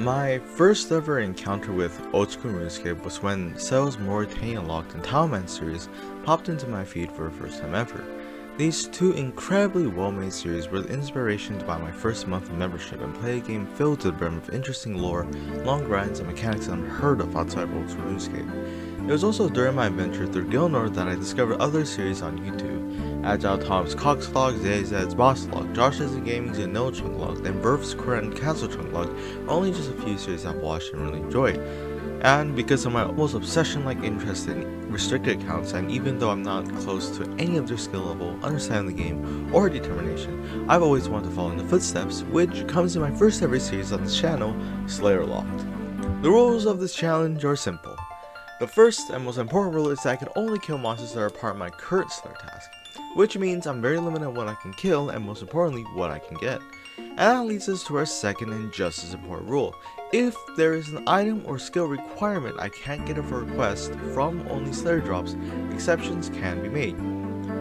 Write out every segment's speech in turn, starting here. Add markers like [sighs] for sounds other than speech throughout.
My first ever encounter with old school RuneScape was when Cell's Morytania Locked and Tileman series popped into my feed for the first time ever. These two incredibly well-made series were the inspiration to buy my first month of membership and play a game filled to the brim with interesting lore, long grinds, and mechanics unheard of outside school RuneScape. It was also during my adventure through Gielinor that I discovered other series on YouTube, Agile Tom's CoX Log, ZZ's Boss Log, Josh's Gaming's No Chunk Log, then Verf's Kourend Castle Chunk Log only just a few series I've watched and really enjoyed. And because of my almost obsession-like interest in restricted accounts, and even though I'm not close to any of their skill level, understanding the game, or determination, I've always wanted to follow in the footsteps, which comes in my first ever series on this channel, Slayer Locked. The rules of this challenge are simple. The first and most important rule is that I can only kill monsters that are part of my current Slayer task which means I'm very limited on what I can kill and most importantly what I can get. And that leads us to our second and just as important rule. If there is an item or skill requirement I can't get for a request from only Slayer drops, exceptions can be made.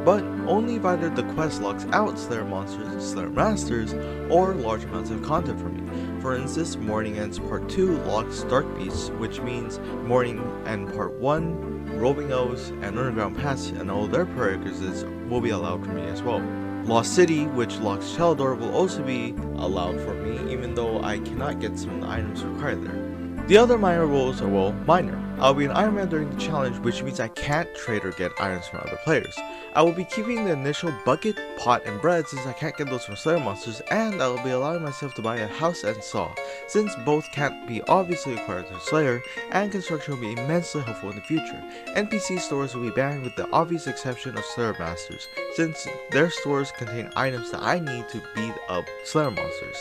But only if either the quest locks out Slayer monsters, Slayer masters, or large amounts of content for me. For instance, Mourning's End Part 2 locks Dark Beasts, which means Mourning End Part 1 Roving Elves, and Underground Pass and all their prerequisites will be allowed for me as well. Lost City, which locks Chaeldar, will also be allowed for me, even though I cannot get some of the items required there. The other minor rules are, well, minor. I'll be an Iron Man during the challenge, which means I can't trade or get irons from other players. I will be keeping the initial bucket, pot, and bread since I can't get those from Slayer monsters, and I will be allowing myself to buy a house and saw, since both can't be obviously acquired through Slayer, and construction will be immensely helpful in the future. NPC stores will be banned with the obvious exception of Slayer masters, since their stores contain items that I need to beat up Slayer monsters.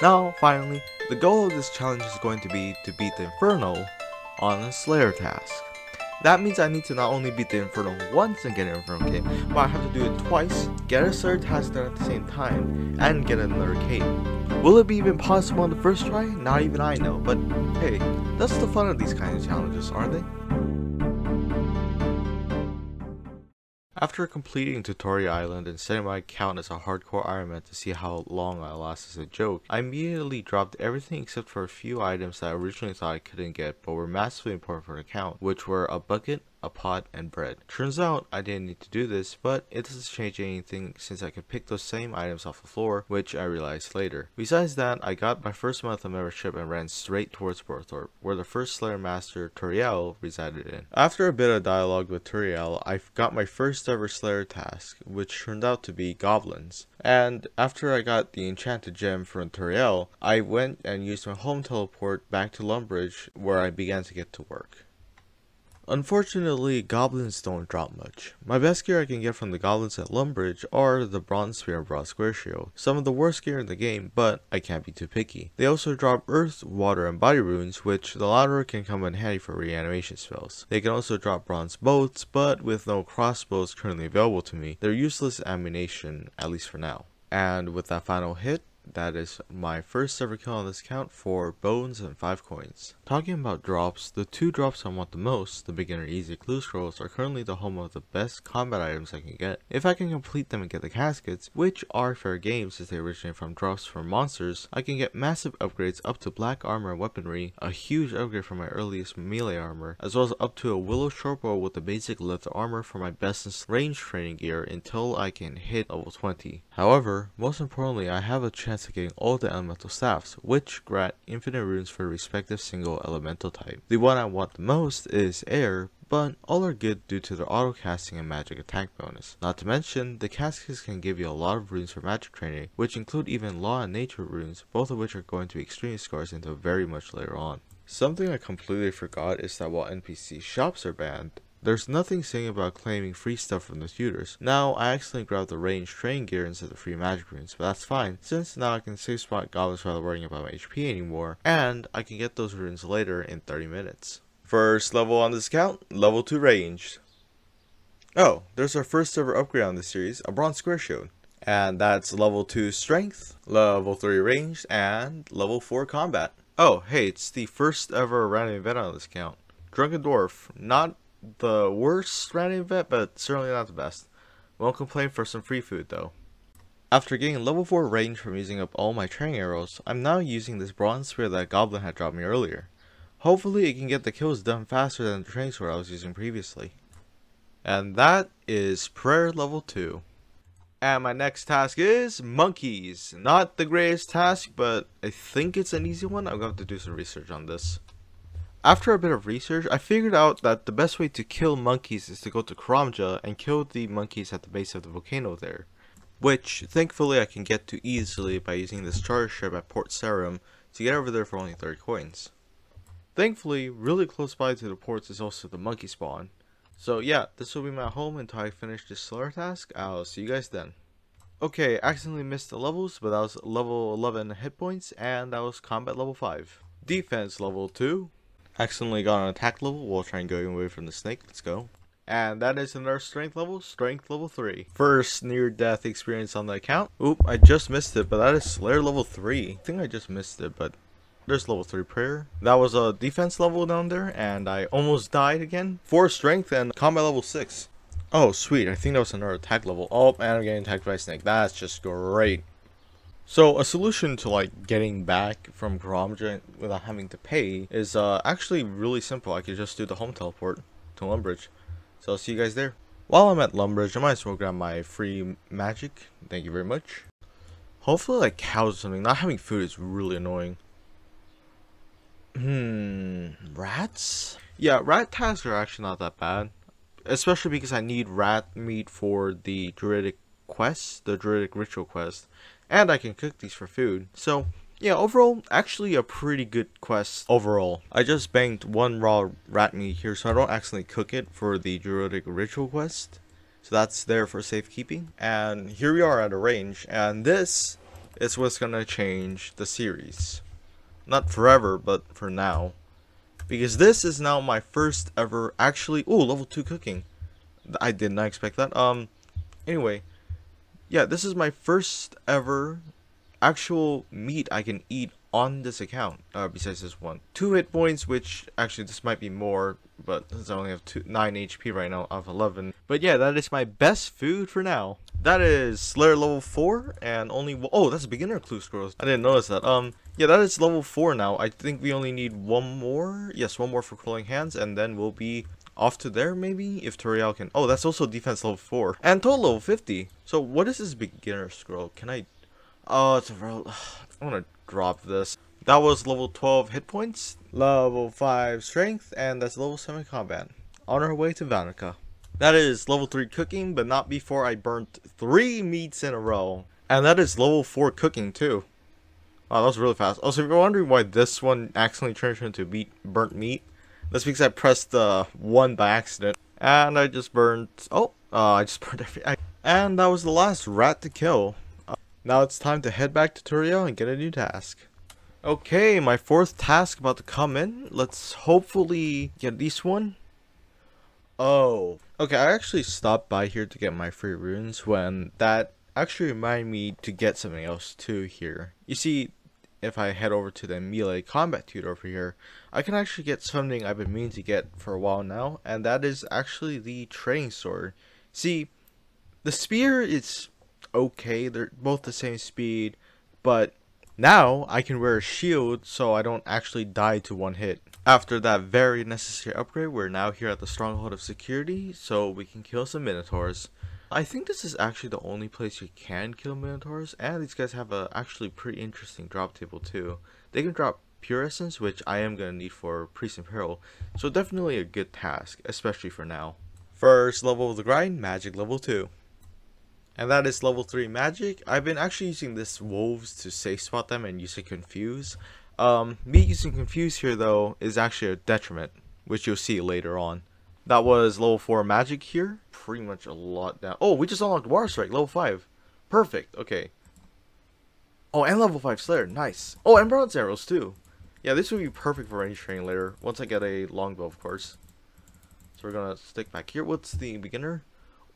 Now, finally, the goal of this challenge is going to be to beat the Inferno, on a Slayer task. That means I need to not only beat the Inferno once and get an Inferno cape, but I have to do it twice, get a Slayer task done at the same time, and get another cape. Will it be even possible on the first try? Not even I know, but hey, that's the fun of these kinds of challenges, aren't they? After completing Tutorial Island and setting my account as a hardcore Ironman to see how long I last as a joke, I immediately dropped everything except for a few items that I originally thought I couldn't get but were massively important for the account, which were a bucket, a pot, and bread. Turns out I didn't need to do this, but it doesn't change anything since I can pick those same items off the floor, which I realized later. Besides that, I got my first month of membership and ran straight towards Burthorpe, where the first Slayer Master, Turael, resided in. After a bit of dialogue with Turael, I got my first ever Slayer task, which turned out to be goblins. And after I got the enchanted gem from Turael, I went and used my home teleport back to Lumbridge, where I began to get to work. Unfortunately, goblins don't drop much. My best gear I can get from the goblins at Lumbridge are the Bronze Spear and Bronze Square Shield, some of the worst gear in the game, but I can't be too picky. They also drop Earth, Water, and Body Runes, which the latter can come in handy for reanimation spells. They can also drop Bronze Bolts, but with no crossbows currently available to me, they're useless ammunition, at least for now. And with that final hit, that is my first ever kill on this account for bones and 5 coins. Talking about drops, the two drops I want the most, the beginner easy clue scrolls, are currently the home of the best combat items I can get. If I can complete them and get the caskets, which are fair games as they originate from drops from monsters, I can get massive upgrades up to black armor and weaponry, a huge upgrade from my earliest melee armor, as well as up to a willow shortbow with the basic leather armor for my best range training gear until I can hit level 20. However, most importantly I have a chance chance of getting all the elemental staffs, which grant infinite runes for respective single elemental type. The one I want the most is air, but all are good due to their auto casting and magic attack bonus. Not to mention, the caskets can give you a lot of runes for magic training, which include even law and nature runes, both of which are going to be extremely scarce until very much later on. Something I completely forgot is that while NPC shops are banned, there's nothing saying about claiming free stuff from the tutors. Now, I accidentally grabbed the range training gear instead of free magic runes, but that's fine, since now I can safe spot goblins without worrying about my HP anymore, and I can get those runes later in 30 minutes. First level on this account, level 2 ranged. Oh, there's our first ever upgrade on this series, a bronze square shield. And that's level 2 strength, level 3 ranged, and level 4 combat. Oh, hey, it's the first ever random event on this account. Drunken Dwarf, not the worst random event, but certainly not the best. Won't complain for some free food though. After getting level 4 range from using up all my training arrows, I'm now using this bronze spear that Goblin had dropped me earlier. Hopefully it can get the kills done faster than the training sword I was using previously. And that is prayer level 2. And my next task is monkeys. Not the greatest task, but I think it's an easy one. I'm going to have to do some research on this. After a bit of research, I figured out that the best way to kill monkeys is to go to Karamja and kill the monkeys at the base of the volcano there. Which, thankfully, I can get to easily by using this charter ship at Port Sarim to get over there for only 30 coins. Thankfully, really close by to the ports is also the monkey spawn. So yeah, this will be my home until I finish this Slayer task. I'll see you guys then. Okay, accidentally missed the levels, but that was level 11 hit points, and that was combat level 5. Defense level 2. Accidentally got an attack level while trying going away from the snake. Let's go. And that is another strength level, strength level 3. First near death experience on the account. Oop, I just missed it, but that is Slayer level 3. I think I just missed it, but there's level 3 prayer. That was a defense level down there, and I almost died again. 4 strength and combat level 6. Oh, sweet. I think that was another attack level. Oh, and I'm getting attacked by a snake. That's just great. So, a solution to, like, getting back from Karamja without having to pay is uh, actually really simple. I could just do the home teleport to Lumbridge. So I'll see you guys there. While I'm at Lumbridge, I might as well grab my free magic. Thank you very much. Hopefully like cows or something. Not having food is really annoying. Hmm, rats? Yeah, rat tasks are actually not that bad. Especially because I need rat meat for the druidic quest, the druidic ritual quest. And I can cook these for food. So, yeah, overall, actually a pretty good quest overall. I just banked one raw rat meat here so I don't accidentally cook it for the Druidic Ritual quest. So that's there for safekeeping. And here we are at a range, and this is what's gonna change the series. Not forever, but for now. Because this is now my first ever actually oh level 2 cooking. I did not expect that. Um anyway, yeah, this is my first ever actual meat I can eat on this account, uh, besides this one. Two hit points, which actually this might be more, but since I only have two, 9 HP right now of 11. But yeah, that is my best food for now. That is Slayer level 4, and only, oh, that's beginner clue scrolls. I didn't notice that. Um, yeah, that is level 4 now. I think we only need one more. Yes, one more for Cooling Hands, and then we'll be off to there maybe if Turael can oh that's also defense level 4 and total level 50 so what is this beginner scroll can I Oh, it's a real... [sighs] I want to drop this. That was level 12 hit points, level 5 strength, and that's level 7 combat. On our way to Vannaka. That is level 3 cooking, but not before I burnt 3 meats in a row. And that is level 4 cooking too. Wow, that was really fast. Also, if you're wondering why this one accidentally turned into meat, burnt meat, that's because I pressed the uh, 1 by accident. And I just burned... Oh, uh, I just [laughs] burned every... And that was the last rat to kill. Now it's time to head back to Turael and get a new task. Okay, my fourth task about to come in. Let's hopefully get this one. Oh. Okay, I actually stopped by here to get my free runes when that actually reminded me to get something else too here. You see, if I head over to the melee combat tutor over here, I can actually get something I've been meaning to get for a while now, and that is actually the training sword. See, the spear is okay. They're both the same speed, but now I can wear a shield so I don't actually die to one hit. After that very necessary upgrade, we're now here at the Stronghold of Security, so we can kill some Minotaurs. I think this is actually the only place you can kill Minotaurs, and these guys have a actually pretty interesting drop table too. They can drop Pure Essence, which I am going to need for Priest in Peril, so definitely a good task, especially for now. First level of the grind, Magic level 2 and that is level 3 magic. I've been actually using this wolves to safe spot them and use using confuse. Um, me using confuse here though is actually a detriment, which you'll see later on. That was level 4 magic here, pretty much a lot down. Oh, we just unlocked Water Strike, level 5. Perfect, okay. Oh, and level 5 Slayer, nice. Oh, and bronze arrows too. Yeah, this would be perfect for range training later, once I get a longbow of course. So we're gonna stick back here. What's the beginner?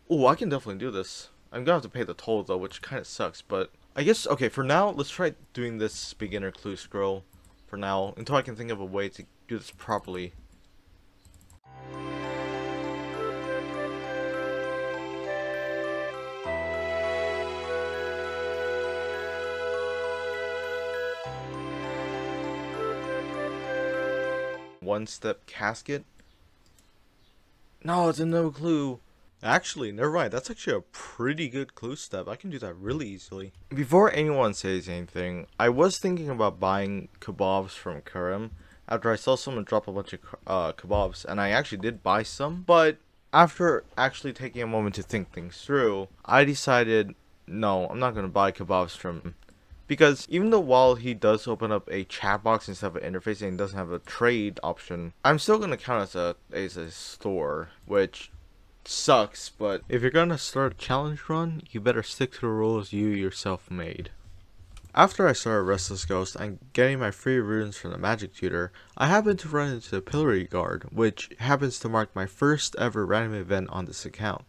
Oh, I can definitely do this. I'm gonna have to pay the toll though, which kind of sucks, but I guess, okay, for now, let's try doing this beginner clue scroll for now, until I can think of a way to do this properly. One step casket. No, it's a no clue. Actually, never mind. That's actually a pretty good clue step. I can do that really easily. Before anyone says anything, I was thinking about buying kebabs from Karim after I saw someone drop a bunch of uh, kebabs, and I actually did buy some. But after actually taking a moment to think things through, I decided no, I'm not going to buy kebabs from because even though while he does open up a chat box instead of an interface and doesn't have a trade option, I'm still gonna count as a as a store, which sucks, but if you're gonna start a challenge run, you better stick to the rules you yourself made. After I started Restless Ghost and getting my free runes from the magic tutor, I happened to run into the Pillory Guard, which happens to mark my first ever random event on this account.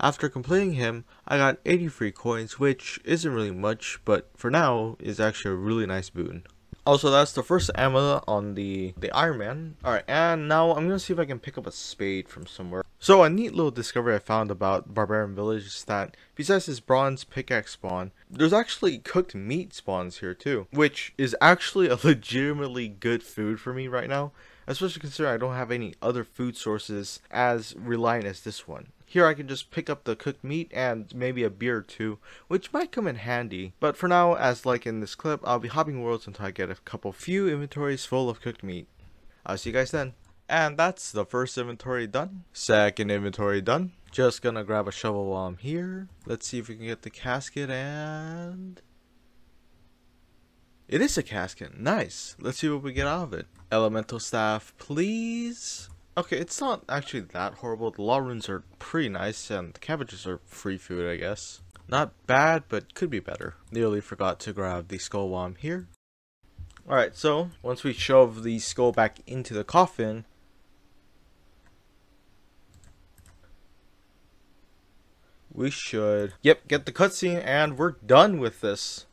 After completing him, I got 80 free coins, which isn't really much, but for now is actually a really nice boon. Also, that's the first ammo on the, the Iron Man. Alright, and now I'm to see if I can pick up a spade from somewhere. So, a neat little discovery I found about Barbarian Village is that besides this bronze pickaxe spawn, there's actually cooked meat spawns here too. Which is actually a [laughs] legitimately good food for me right now. Especially considering I don't have any other food sources as reliant as this one. Here I can just pick up the cooked meat and maybe a beer or two, which might come in handy. But for now, as like in this clip, I'll be hopping worlds until I get a couple few inventories full of cooked meat. I'll see you guys then. And that's the first inventory done. Second inventory done. Just gonna grab a shovel while I'm here. Let's see if we can get the casket and... It is a casket. Nice. Let's see what we get out of it. Elemental staff, please. Okay, it's not actually that horrible. The law runes are pretty nice, and the cabbages are free food, I guess. Not bad, but could be better. Nearly forgot to grab the skull while I'm here. Alright, so once we shove the skull back into the coffin, we should, yep, get the cutscene, and we're done with this.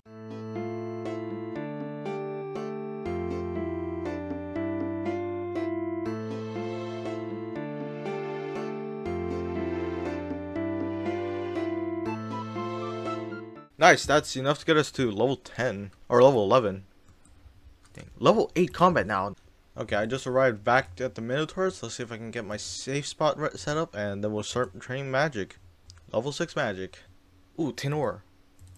Nice, that's enough to get us to level 10, or level 11. Dang, level 8 combat now. Okay, I just arrived back at the Minotaurs. Let's see if I can get my safe spot set up, and then we'll start training magic. Level 6 magic. Ooh, tin ore.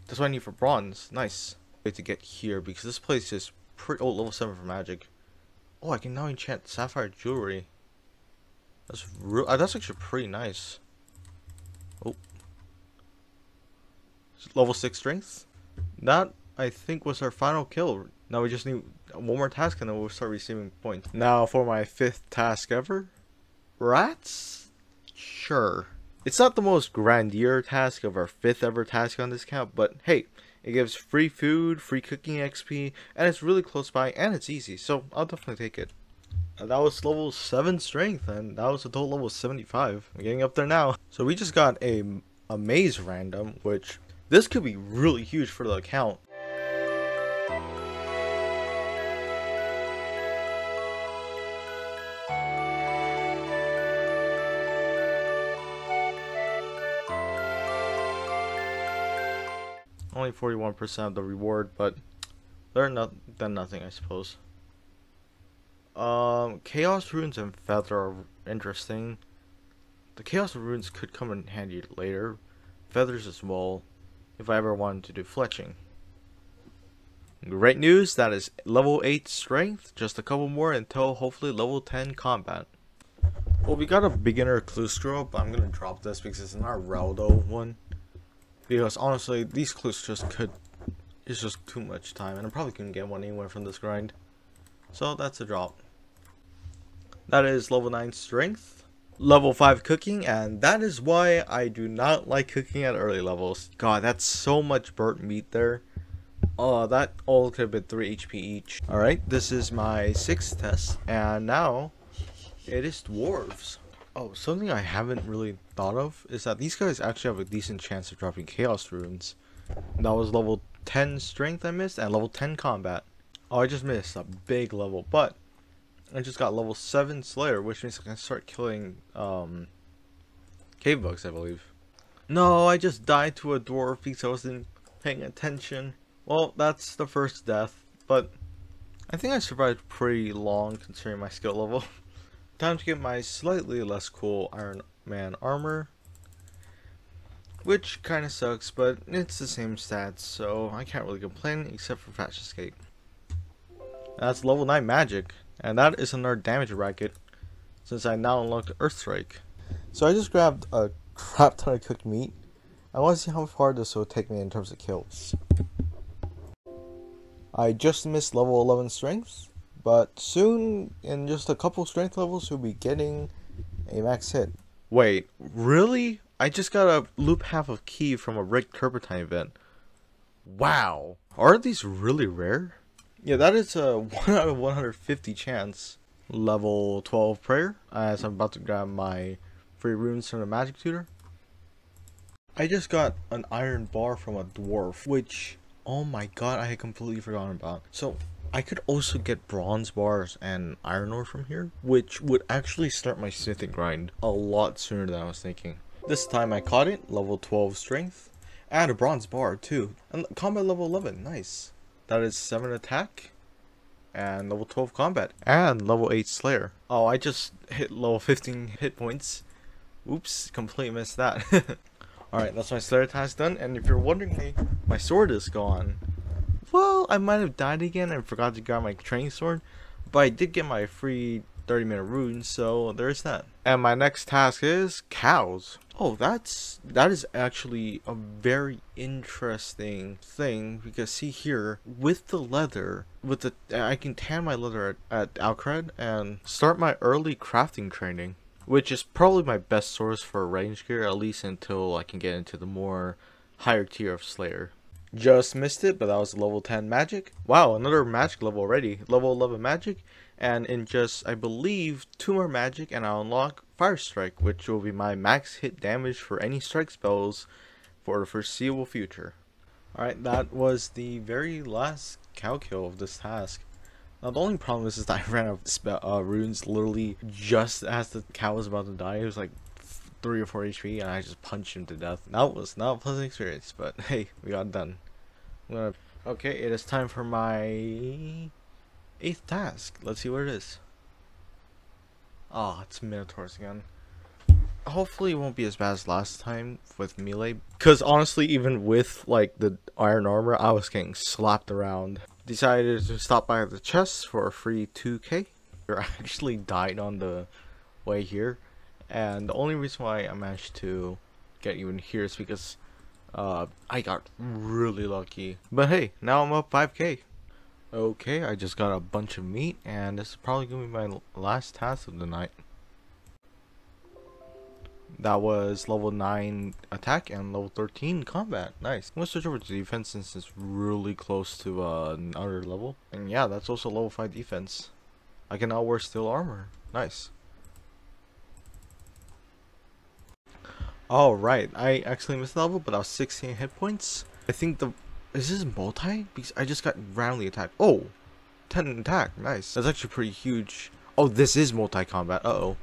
That's what I need for bronze. Nice. Wait to get here, because this place is pretty... Oh, level 7 for magic. Oh, I can now enchant sapphire jewelry. That's real. Uh, that's actually pretty nice. Level 6 strength. That, I think, was our final kill. Now we just need one more task and then we'll start receiving points. Now for my fifth task ever. Rats? Sure. It's not the most grandeur task of our fifth ever task on this count, but hey, it gives free food, free cooking XP, and it's really close by and it's easy, so I'll definitely take it. And that was level 7 strength, and that was a total level 75. I'm getting up there now. So we just got a, a maze random, which this could be really huge for the account. Only 41% of the reward, but they're not than nothing, I suppose. Um, Chaos Runes and Feather are interesting. The Chaos Runes could come in handy later. Feathers as well if I ever wanted to do fletching. Great news, that is level 8 strength, just a couple more until hopefully level 10 combat. Well, we got a beginner clue scroll, but I'm to drop this because it's not a Raldo one. Because honestly, these clues just could, it's just too much time, and I probably couldn't get one anywhere from this grind. So that's a drop. That is level 9 strength level 5 cooking and that is why I do not like cooking at early levels. God, that's so much burnt meat there. Oh, that all could have been 3 HP each. Alright, this is my 6th test and now it is dwarves. Oh, something I haven't really thought of is that these guys actually have a decent chance of dropping chaos runes. That was level 10 strength I missed and level 10 combat. Oh, I just missed a big level, but I just got level 7 Slayer, which means I can start killing, um, cave bugs, I believe. No, I just died to a dwarf because I wasn't paying attention. Well, that's the first death, but I think I survived pretty long considering my skill level. [laughs] Time to get my slightly less cool Iron Man armor. Which kinda sucks, but it's the same stats, so I can't really complain except for Fast Escape. That's level 9 magic, and that is another damage racket, since I now unlocked Earth Strike. So I just grabbed a crap ton of cooked meat. I want to see how far this will take me in terms of kills. I just missed level 11 strength, but soon, in just a couple strength levels, we'll be getting a max hit. Wait, really? I just got a loop half of key from a rigged turpentine event. Wow. Are these really rare? Yeah, that is a [laughs] 1 out of 150 chance. Level 12 prayer, as I'm about to grab my free runes from the magic tutor. I just got an iron bar from a dwarf, which, oh my god, I had completely forgotten about. So, I could also get bronze bars and iron ore from here, which would actually start my smithing grind a lot sooner than I was thinking. This time I caught it, level 12 strength, and a bronze bar too, and combat level 11, nice. That is 7 attack, and level 12 combat, and level 8 slayer. Oh, I just hit level 15 hit points. Oops, completely missed that. [laughs] Alright, that's my slayer task done, and if you're wondering, hey, my sword is gone. Well, I might have died again and forgot to grab my training sword, but I did get my free 30 minute rune, so there's that. And my next task is cows. Oh, that's that is actually a very interesting thing because see here with the leather, with the I can tan my leather at, at Al Kharid and start my early crafting training, which is probably my best source for range gear at least until I can get into the more higher tier of Slayer. Just missed it, but that was level 10 magic. Wow, another magic level already. Level 11 magic. And in just, I believe, two more magic and I'll unlock Fire Strike, which will be my max hit damage for any strike spells for the foreseeable future. Alright, that was the very last cow kill of this task. Now the only problem is, that [laughs] I ran out of uh, runes literally just as the cow was about to die. It was like 3 or 4 HP and I just punched him to death. That was not a pleasant experience, but [laughs] hey, we got done. Gonna... Okay, it is time for my eighth task. Let's see what it is. Ah, oh, it's Minotaurs again. Hopefully it won't be as bad as last time with melee. Because honestly, even with like the iron armor, I was getting slapped around. Decided to stop by the chest for a free 2k. [laughs] I actually died on the way here. And the only reason why I managed to get even here is because uh, I got really lucky. But hey, now I'm up 5k. Okay, I just got a bunch of meat, and this is probably going to be my last task of the night. That was level 9 attack and level 13 combat. Nice. I'm going to switch over to defense since it's really close to uh, another level. And yeah, that's also level 5 defense. I can now wear steel armor. Nice. Alright. I actually missed the level, but I was 16 hit points. I think the... Is this multi? Because I just got randomly attacked. Oh! 10 attack. Nice. That's actually pretty huge. Oh, this is multi-combat. Uh-oh.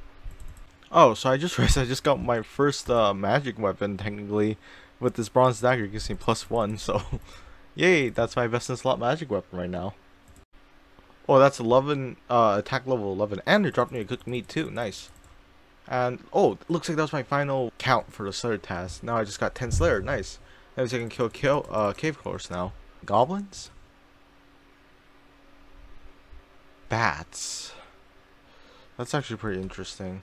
Oh, so I just [laughs] realized I just got my first uh, magic weapon, technically, with this bronze dagger. You can see plus one, so... [laughs] Yay, that's my best in slot magic weapon right now. Oh, that's 11, uh, attack level 11. And it dropped me a cooked meat, too. Nice. And, oh, looks like that was my final count for the Slayer task. Now I just got 10 Slayer. Nice. Means I can kill, kill uh, cave crawlers now. Goblins? Bats. That's actually pretty interesting.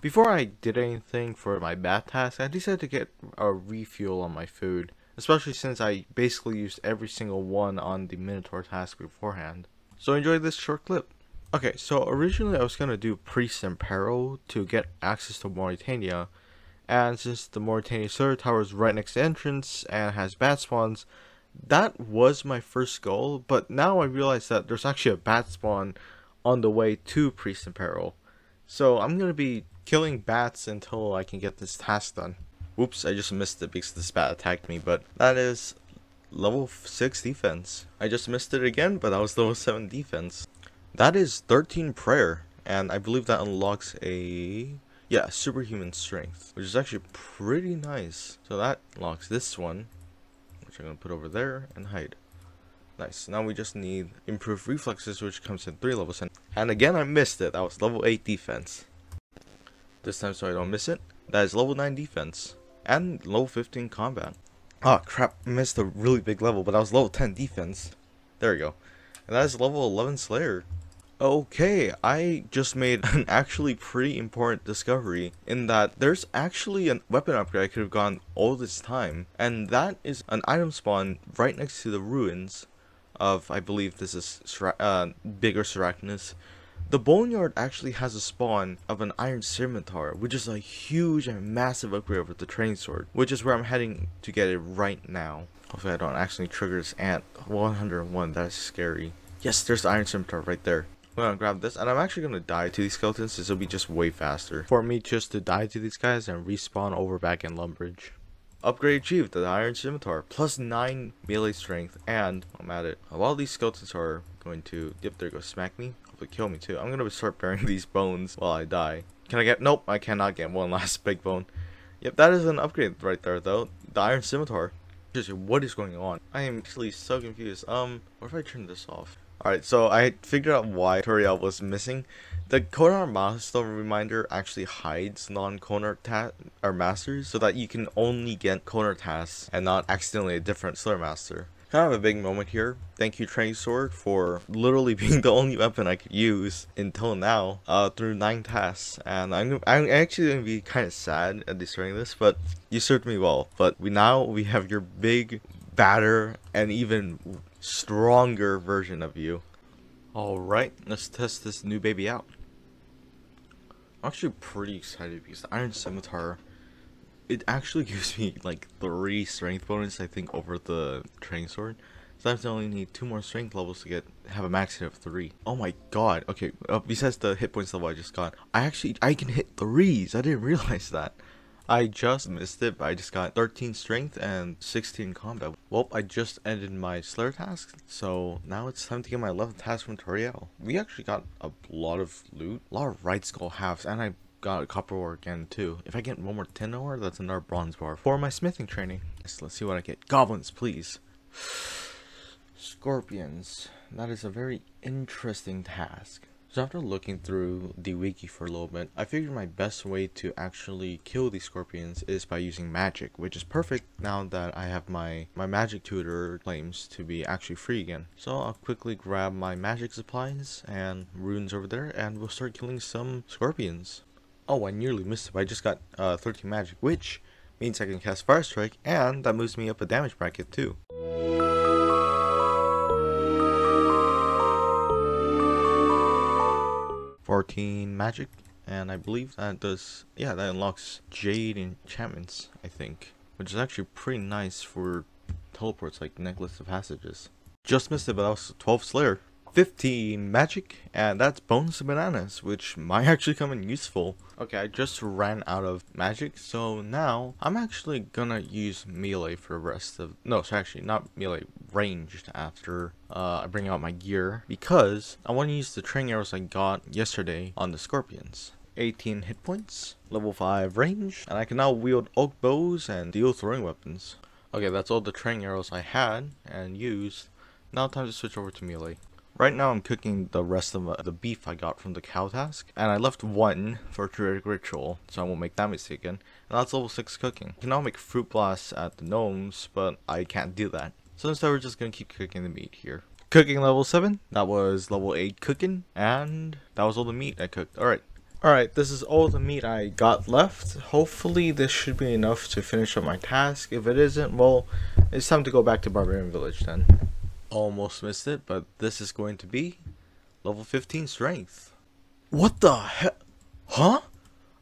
Before I did anything for my bat task, I decided to get a refuel on my food. Especially since I basically used every single one on the Minotaur task beforehand. So enjoy this short clip. Okay, so originally I was gonna do Priest in Peril to get access to Morytania, and since the Morytania Slayer Tower is right next to entrance and has bat spawns, that was my first goal, but now I realize that there's actually a bat spawn on the way to Priest in Peril. So I'm gonna be killing bats until I can get this task done. Oops, I just missed it because this bat attacked me, but that is level 6 defense. I just missed it again, but that was level 7 defense. That is 13 prayer, and I believe that unlocks a yeah superhuman strength, which is actually pretty nice. So that locks this one, which I'm gonna put over there and hide. Nice. Now we just need improved reflexes, which comes in three levels. And and again, I missed it. That was level 8 defense. This time, so I don't miss it. That is level 9 defense. And level 15 combat. Oh crap, missed a really big level, but I was level 10 defense. There we go. And that is level 11 Slayer. Okay, I just made an [laughs] actually pretty important discovery in that there's actually a weapon upgrade I could have gone all this time, and that is an item spawn right next to the ruins of, I believe this is uh, bigger Sarachnis. The Boneyard actually has a spawn of an Iron Scimitar, which is a huge and massive upgrade over the Training Sword, which is where I'm heading to get it right now. Hopefully I don't actually trigger this ant. 101, that's scary. Yes, there's the Iron Scimitar right there. I'm gonna grab this, and I'm actually gonna die to these skeletons, this will be just way faster for me just to die to these guys and respawn over back in Lumbridge. Upgrade achieved, the Iron Scimitar, plus 9 melee strength, and I'm at it. While these skeletons are going to, yep, there go, smack me, hopefully kill me too. I'm gonna start burying [laughs] these bones while I die. Can I get, nope, I cannot get one [laughs] last big bone. Yep, that is an upgrade right there though, the Iron Scimitar. Just, what is going on? I am actually so confused. Um, what if I turn this off? Alright, so I figured out why Turael was missing. The Konar milestone reminder actually hides non-Konar or masters so that you can only get Konar tasks and not accidentally a different Slayer master. Kind of a big moment here. Thank you Training Sword for literally [laughs] being the only weapon I could use until now uh, through 9 tasks. And I'm, I'm actually going to be kind of sad at destroying this, but you served me well. But we now we have your big, batter and even stronger version of you. Alright, let's test this new baby out. I'm actually pretty excited because the Iron Scimitar, it actually [laughs] gives me like 3 strength bonus I think over the Training Sword. So I only need 2 more strength levels to get have a max hit of 3. Oh my god, okay, uh, besides the hit points level I just got, I actually, I can hit 3s, I didn't [laughs] realize that. I just missed it, but I just got 13 strength and 16 combat. Well, I just ended my Slayer task, so now it's time to get my 11th task from Turael. We actually got a lot of loot, a lot of Right Skull halves, and I got a copper ore again too. If I get one more tin ore, that's another bronze bar for my smithing training. So let's see what I get. Goblins, please. [sighs] Scorpions. That is a very interesting task. So after looking through the wiki for a little bit, I figured my best way to actually kill these scorpions is by using magic, which is perfect now that I have my, my magic tutor claims to be actually free again. So I'll quickly grab my magic supplies and runes over there and we'll start killing some scorpions. Oh, I nearly missed it, I just got uh, 13 magic, which means I can cast Fire Strike and that moves me up a damage bracket too. 14 magic and I believe that does yeah that unlocks jade enchantments I think which is actually pretty nice for teleports like necklace of passages. Just missed it but that was 12 slayer 15 magic, and that's bonus bananas, which might actually come in useful. Okay, I just ran out of magic, so now I'm actually gonna use melee for the rest of- no, sorry, actually, not melee, ranged after uh, I bring out my gear, because I want to use the training arrows I got yesterday on the scorpions. 18 hit points, level 5 range, and I can now wield oak bows and deal throwing weapons. Okay, that's all the training arrows I had and used. Now time to switch over to melee. Right now I'm cooking the rest of uh, the beef I got from the cow task, and I left one for Druidic Ritual, so I won't make that mistake again, and that's level 6 cooking. I can now make fruit blasts at the gnomes, but I can't do that. So instead we're just gonna keep cooking the meat here. Cooking level 7, that was level 8 cooking, and that was all the meat I cooked. Alright, Alright, this is all the meat I got left. Hopefully this should be enough to finish up my task. If it isn't, well, it's time to go back to Barbarian Village then. Almost missed it, but this is going to be level 15 strength. What the hell? Huh?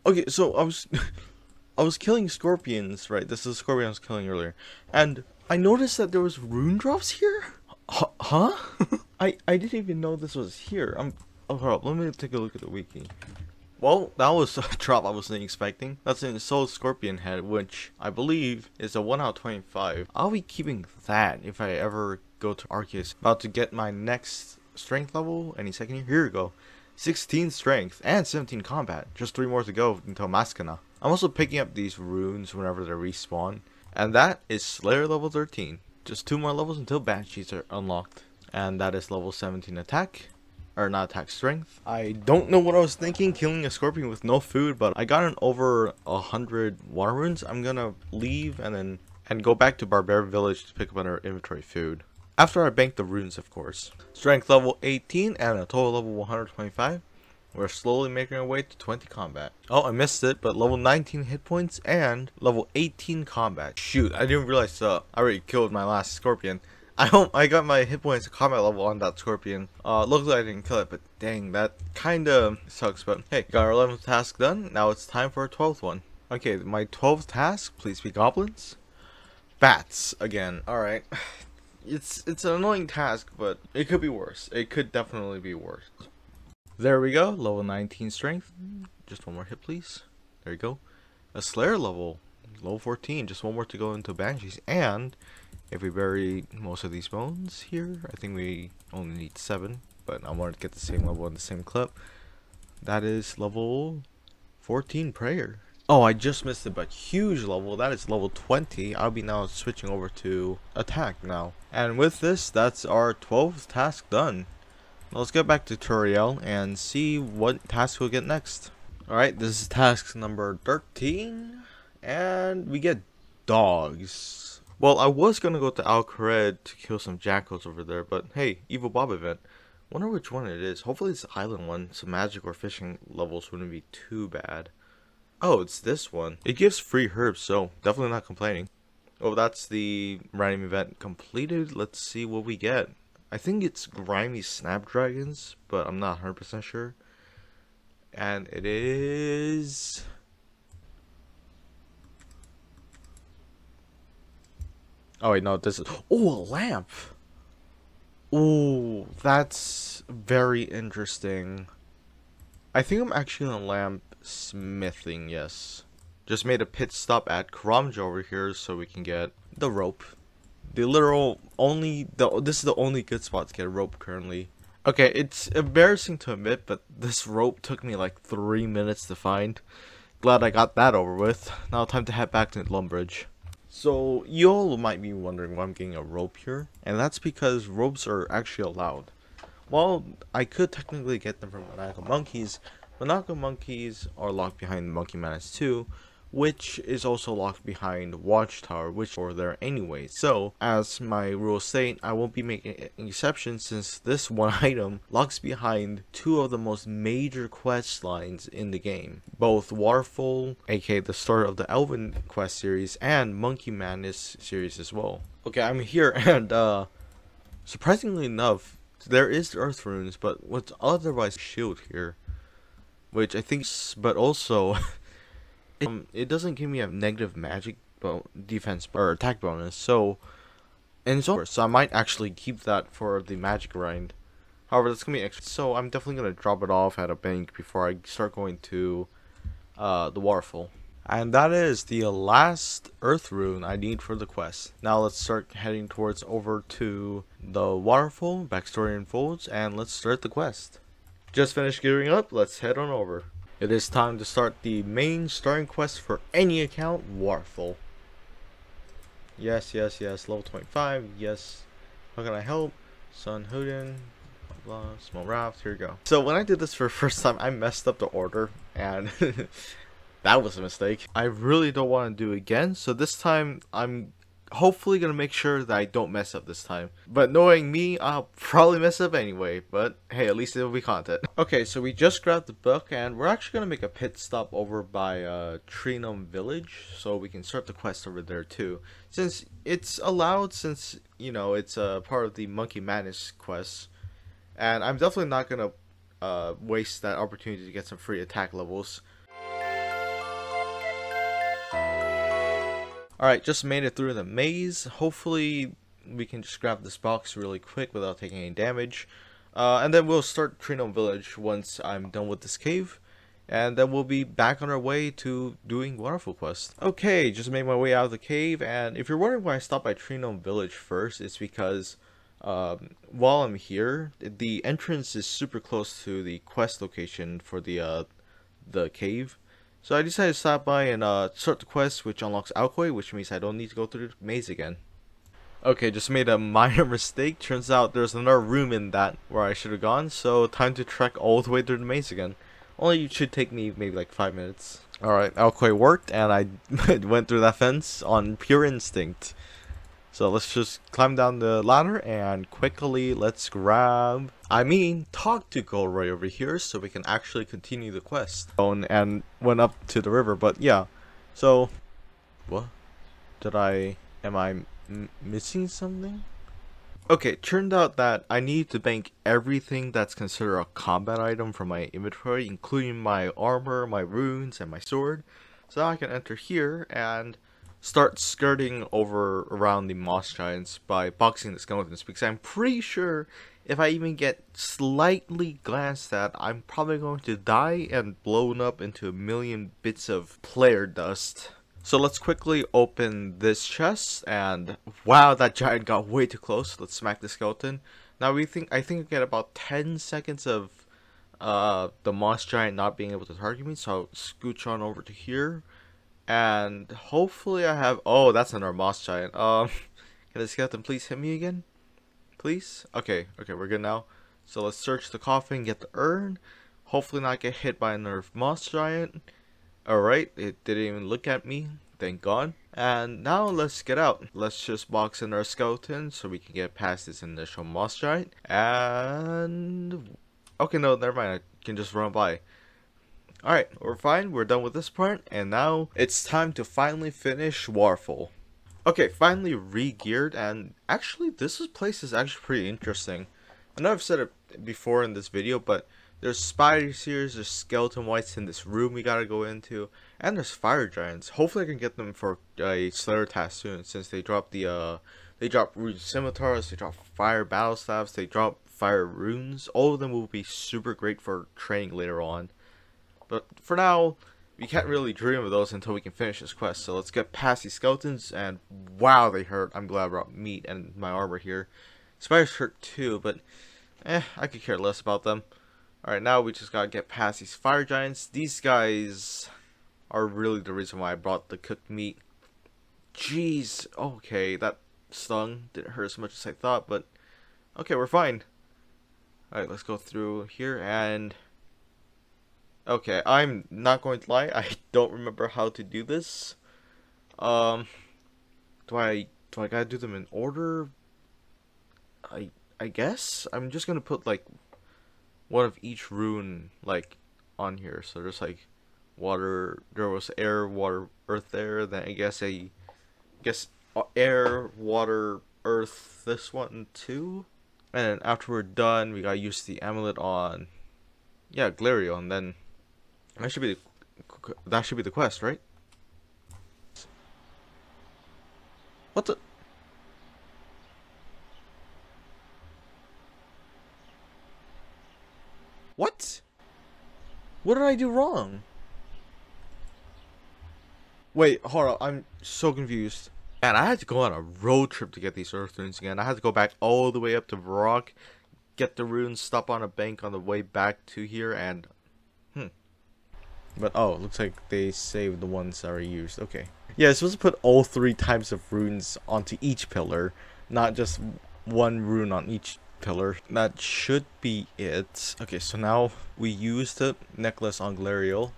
Okay, so I was [laughs] I was killing scorpions, right? This is a scorpion I was killing earlier. And I noticed that there was rune drops here? H huh? [laughs] I, I didn't even know this was here. I'm Oh, hold up. Let me take a look at the wiki. Well, that was [laughs] a drop I wasn't expecting. That's Ensouled Scorpion Head, which I believe is a 1 out of 25. I'll be keeping that if I ever go to Arceuus. About to get my next strength level any second here. Here we go. 16 strength and 17 combat. Just three more to go until Mascana. I'm also picking up these runes whenever they respawn. And that is Slayer level 13. Just two more levels until Banshees are unlocked. And that is level 17 attack. Or not attack strength. I don't know what I was thinking killing a scorpion with no food, but I got an over a hundred water runes. I'm gonna leave and then and go back to Barbarian Village to pick up another inventory food. After I bank the runes, of course. Strength level 18 and a total level 125. We're slowly making our way to 20 combat. Oh, I missed it, but level 19 hit points and level 18 combat. Shoot, I didn't realize uh, I already killed my last scorpion. I hope I got my hit points combat level on that scorpion. Uh, like I didn't kill it, but dang, that kinda sucks. But hey, got our 11th task done. Now it's time for our 12th one. Okay, my 12th task, please be goblins. Bats, again. Alright. It's, it's an annoying task, but it could be worse. It could definitely be worse. There we go, level 19 strength. Just one more hit, please. There you go. A Slayer level, level 14. Just one more to go into Banshees. And if we bury most of these bones here, I think we only need 7. But I wanted to get the same level in the same clip. That is level 14 Prayer. Oh, I just missed it, but huge level. That is level 20. I'll be now switching over to attack now. And with this, that's our 12th task done. let's get back to tutorial and see what task we'll get next. Alright, this is task number 13. And we get dogs. Well, I was going to go to Al Kharid to kill some jackals over there, but hey, Evil Bob event. Wonder which one it is. Hopefully it's island one, so magic or fishing levels wouldn't be too bad. Oh, it's this one. It gives free herbs, so definitely not complaining. Oh, that's the random event completed. Let's see what we get. I think it's Grimy Snapdragons, but I'm not 100% sure. And it is... Oh wait, no, this is... Oh, a lamp! Oh, that's very interesting. I think I'm actually on lamp smithing, yes. Just made a pit stop at Karamja over here so we can get the rope. The literal only, the this is the only good spot to get a rope currently. Okay, it's embarrassing to admit, but this rope took me like three minutes to find. Glad I got that over with. Now time to head back to Lumbridge. So, you all might be wondering why I'm getting a rope here, and that's because ropes are actually allowed. While I could technically get them from Maniacal Monkeys, Maniacal monkeys are locked behind Monkey Madness 2, which is also locked behind Watchtower, which are there anyway. So, as my rules state, I won't be making an exception since this [laughs] one item locks behind two of the most major quest lines in the game. Both Waterfall, aka the start of the Elven quest series, and Monkey Madness series as well. Okay, I'm here [laughs] and uh, surprisingly enough, there is Earth Runes, but what's otherwise shield here which I think, but also, it, [laughs] um, it doesn't give me a negative magic bo defense or attack bonus. So, and so, so I might actually keep that for the magic grind. However, that's gonna be extra. So I'm definitely gonna drop it off at a bank before I start going to uh, the waterfall. And that is the last earth rune I need for the quest. Now let's start heading towards over to the waterfall, backstory unfolds, and let's start the quest. Just finished gearing up, let's head on over. It is time to start the main starting quest for any account, Waterfall. Yes, yes, yes, level 25, yes. How can I help? Sun Hudon, blah, blah, small raft, here we go. So when I did this for the first time, I messed up the order, and [laughs] that was a mistake. I really don't want to do again, so this time I'm hopefully gonna make sure that I don't mess up this time. But knowing me, I'll probably mess up anyway, but hey, at least it'll be content. [laughs] Okay, so we just grabbed the book and we're actually gonna make a pit stop over by uh, Tree Gnome Village so we can start the quest over there too. Since it's allowed, since, you know, it's a uh, part of the Monkey Madness quest. And I'm definitely not gonna uh, waste that opportunity to get some free attack levels. Alright, just made it through the maze. Hopefully we can just grab this box really quick without taking any damage. Uh, and then we'll start Tree Gnome Village once I'm done with this cave. And then we'll be back on our way to doing Waterfall Quest. Okay, just made my way out of the cave. And if you're wondering why I stopped by Tree Gnome Village first, it's because um, while I'm here, the entrance is super close to the quest location for the uh, the cave. So I decided to stop by and uh, start the quest which unlocks Elkoy, which means I don't need to go through the maze again. Okay, just made a [laughs] minor mistake. Turns out there's another room in that where I should have gone, so time to trek all the way through the maze again. Only it should take me maybe like five minutes. Alright, Elkoy worked, and I [laughs] went through that fence on pure instinct. So let's just climb down the ladder and quickly let's grab, I mean, talk to Golrie over here so we can actually continue the quest. And went up to the river, but yeah. So, what? Did I, am I missing something? Okay, turned out that I need to bank everything that's considered a combat item from my inventory, including my armor, my runes, and my sword. So I can enter here and start skirting over around the moss giants by boxing the skeletons because I'm pretty sure if I even get slightly glanced at, I'm probably going to die and blown up into a million bits of player dust. So let's quickly open this chest and wow that giant got way too close. Let's smack the skeleton. Now we think I think we get about 10 seconds of uh, the moss giant not being able to target me so I'll scooch on over to here and hopefully I have... Oh, that's another moss giant. Um, [laughs] can the skeleton please hit me again? Please? Okay, okay, we're good now. So let's search the coffin, get the urn. Hopefully not get hit by another moss giant. Alright, it didn't even look at me. Thank God. And now let's get out. Let's just box in our skeleton so we can get past this initial moss giant. And... Okay, no, never mind. I can just run by. Alright, we're fine, we're done with this part, and now it's time to finally finish Waterfall. Okay, finally re-geared, and actually this place is actually pretty interesting. I know I've said it before in this video, but there's spiders here, there's skeleton whites in this room we gotta go into, and there's fire giants. Hopefully I can get them for a Slayer task soon, since they drop the, uh, they drop rune scimitars, they drop fire battle staffs, they drop fire runes. All of them will be super great for training later on. But for now, we can't really dream of those until we can finish this quest. So let's get past these skeletons, and wow, they hurt. I'm glad I brought meat and my armor here. Spiders hurt too, but eh, I could care less about them. Alright, now we just gotta get past these fire giants. These guys are really the reason why I brought the cooked meat. Jeez, okay, that stung. Didn't hurt as much as I thought, but okay, we're fine. Alright, let's go through here and Okay, I'm not going to lie, I [laughs] don't remember how to do this. Um, do I, do I gotta do them in order? I, I guess? I'm just gonna put, like, one of each rune, like, on here. So there's, like, water, there was air, water, earth there, then I guess a, I guess uh, air, water, earth, this one too. And then after we're done, we gotta use the amulet on, yeah, Glarial, and then that should be the, that should be the quest, right? What the? What? What did I do wrong? Wait, hold on. I'm so confused. Man, I had to go on a road trip to get these earth runes again. I had to go back all the way up to Varrock, get the runes, stop on a bank on the way back to here, and but oh, looks like they saved the ones that are used. Okay. Yeah, supposed to put all three types of runes onto each pillar, not just one rune on each pillar. That should be it. Okay, so now we use the necklace on Glarial.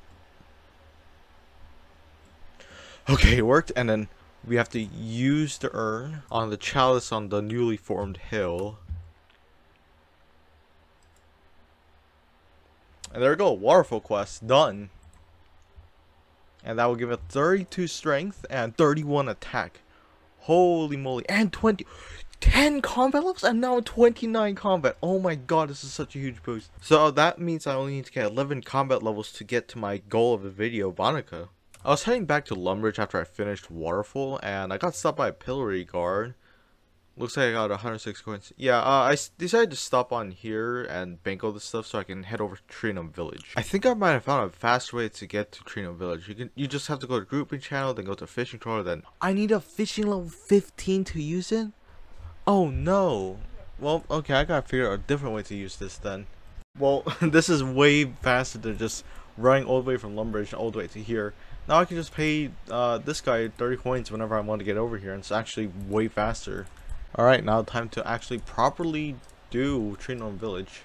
Okay, it worked, and then we have to use the urn on the chalice on the newly formed hill. And there we go, waterfall quest, done. And that will give it 32 strength and 31 attack. Holy moly. And 20... 10 combat levels and now 29 combat. Oh my god, this is such a huge boost. So that means I only need to get 11 combat levels to get to my goal of the video, Vannaka. I was heading back to Lumbridge after I finished Waterfall, and I got stopped by a pillory guard. Looks like I got 106 coins. Yeah, uh, I decided to stop on here and bank all this stuff so I can head over to Tree-Gnome Village. I think I might have found a fast way to get to Tree-Gnome Village. You can, you just have to go to grouping channel, then go to fishing trawler, then... I need a fishing level 15 to use it? Oh no. Well, okay, I gotta figure out a different way to use this then. Well, [laughs] this is way faster than just running all the way from Lumbridge all the way to here. Now I can just pay uh, this guy 30 coins whenever I want to get over here, and it's actually way faster. Alright, now time to actually properly do Tree Village.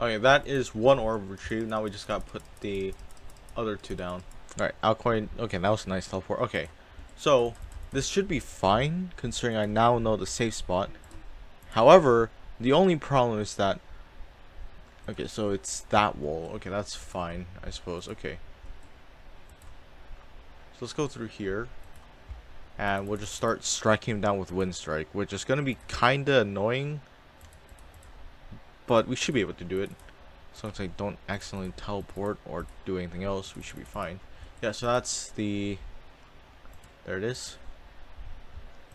Okay, that is one orb retrieved. Now we just gotta put the other two down. Alright, Elkoy. Okay, that was a nice teleport. Okay, so this should be fine considering I now know the safe spot. However, the only problem is that... Okay, so it's that wall. Okay, that's fine, I suppose. Okay. So let's go through here. And we'll just start striking him down with Wind Strike, which is going to be kind of annoying. But we should be able to do it. As long as I don't accidentally teleport or do anything else, we should be fine. Yeah, so that's the... There it is.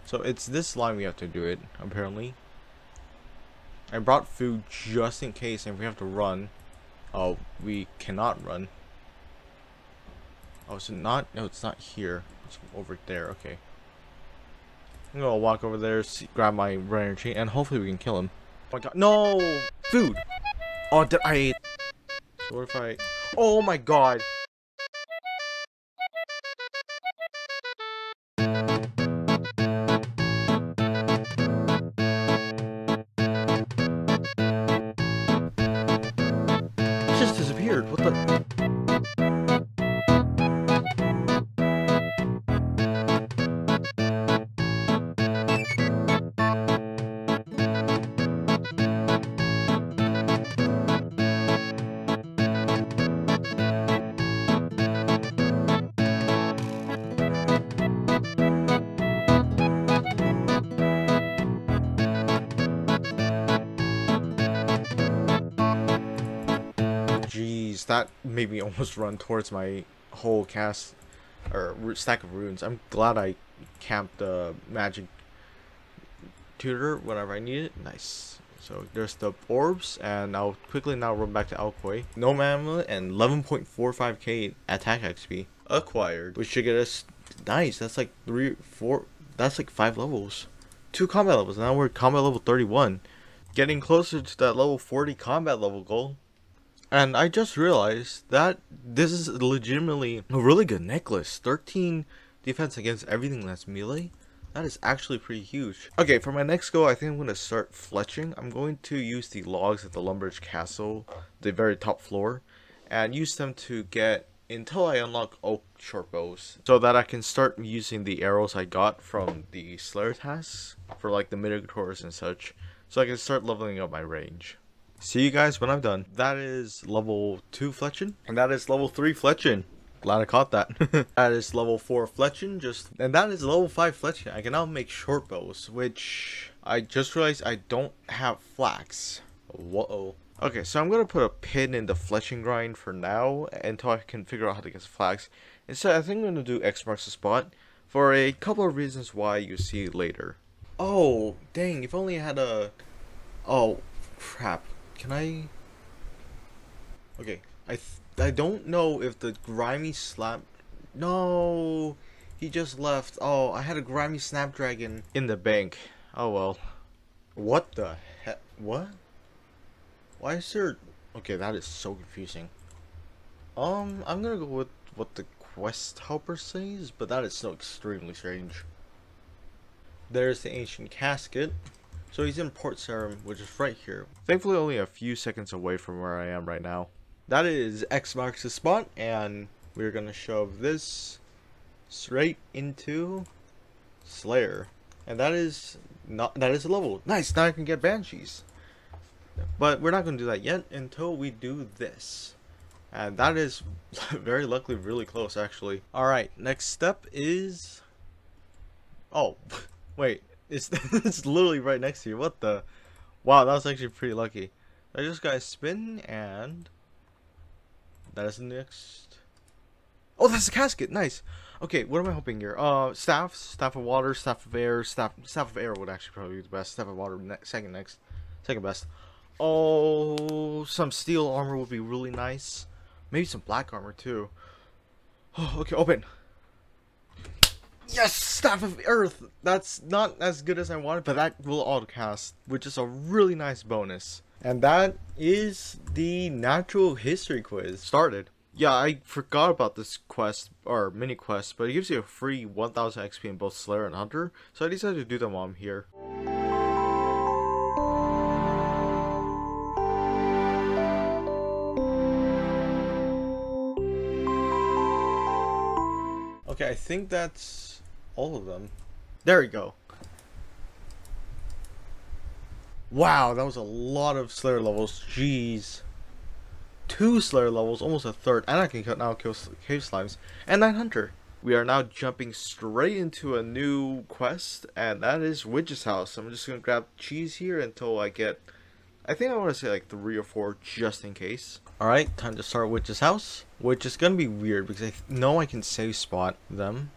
So it's this line we have to do it, apparently. I brought food just in case, and if we have to run, oh, we cannot run. Oh, is it not? No, it's not here. It's over there. Okay. I'm gonna walk over there, see, grab my energy, and hopefully we can kill him. Oh my god. No! Food! Oh, did I... So what if I... Oh my god! Made me [laughs] almost run towards my whole cast or stack of runes. I'm glad I camped the magic tutor whenever I need it. Nice. So there's the orbs, and I'll quickly now run back to Elkoy. No mana and 11.45k attack XP acquired, which should get us nice. That's like three, four. That's like five levels, two combat levels. Now we're combat level 31, getting closer to that level 40 combat level goal. And I just realized that this is legitimately a really good necklace. 13 defense against everything that's melee. That is actually pretty huge. Okay, for my next go, I think I'm going to start fletching. I'm going to use the logs at the Lumbridge Castle, the very top floor, and use them to get until I unlock oak short bows so that I can start using the arrows I got from the Slayer tasks for like the Minotaurs and such so I can start leveling up my range. See you guys when I'm done. That is level 2 Fletching. And that is level 3 Fletching. Glad I caught that. [laughs] that is level 4 Fletching. Just And that is level 5 Fletching. I can now make short bows, which I just realized I don't have flax. Whoa. Okay, so I'm going to put a pin in the Fletching grind for now until I can figure out how to get flax. Instead, I think I'm going to do X marks the spot for a couple of reasons why you see later. Oh, dang, if only I had a... Oh, crap. Can I? Okay, I th I don't know if the grimy slap. No, he just left. Oh, I had a grimy snapdragon in the bank. Oh well. What the heck? What? Why is there? Okay, that is so confusing. Um, I'm gonna go with what the quest helper says, but that is so extremely strange. There's the ancient casket. So he's in Port Sarim, which is right here. Thankfully only a few seconds away from where I am right now. That is X marks the spot, and we're gonna shove this straight into Slayer. And that is not that is a level. Nice, now I can get Banshees. But we're not gonna do that yet until we do this. And that is [laughs] very luckily really close actually. Alright, next step is Oh [laughs] wait, it's [laughs] it's literally right next to you. What the? Wow, that was actually pretty lucky. I just got a spin and that is the next. Oh, that's a casket. Nice. Okay, what am I hoping here? Uh, staff, staff of water, staff of air, staff, staff of air would actually probably be the best. Staff of water, ne second next, second best. Oh, some steel armor would be really nice. Maybe some black armor too. Oh, [sighs] okay, open. Yes, Staff of Earth! That's not as good as I wanted, but that will autocast, which is a really nice bonus. And that is the natural history quiz started. Yeah, I forgot about this quest, or mini quest, but it gives you a free 1000 XP in both Slayer and Hunter, so I decided to do them while I'm here. Okay, I think that's all of them. There we go. Wow, that was a lot of Slayer levels. Jeez. Two Slayer levels, almost a third. And I can now kill Cave Slimes. And 9 Hunter. We are now jumping straight into a new quest. And that is Witch's House. I'm just going to grab cheese here until I get... I think I want to say like 3 or 4 just in case. Alright, time to start Witch's House. Which is going to be weird because I know I can save spot them.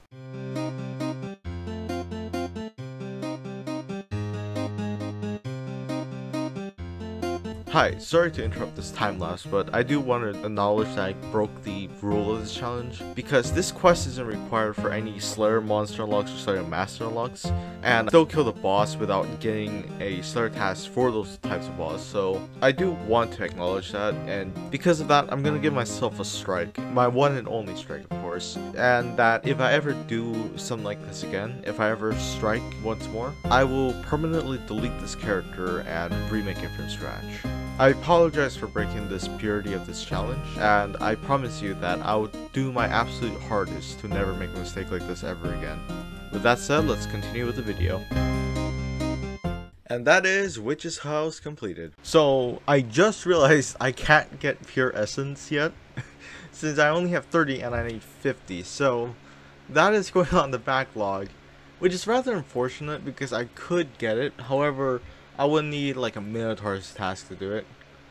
Hi, sorry to interrupt this time lapse, but I do want to acknowledge that I broke the rule of this challenge, because this quest isn't required for any Slayer monster unlocks or Slayer master unlocks, and I still kill the boss without getting a Slayer task for those types of boss, so I do want to acknowledge that, and because of that, I'm gonna give myself a strike, my one and only strike of course, and that if I ever do something like this again, if I ever strike once more, I will permanently delete this character and remake it from scratch. I apologize for breaking this purity of this challenge, and I promise you that I will do my absolute hardest to never make a mistake like this ever again. With that said, let's continue with the video. And that is Witch's House completed. So, I just realized I can't get pure essence yet, [laughs] since I only have 30 and I need 50, so that is [laughs] going on the backlog, which is rather unfortunate because I could get it, however, I would need like a Minotaur's task to do it.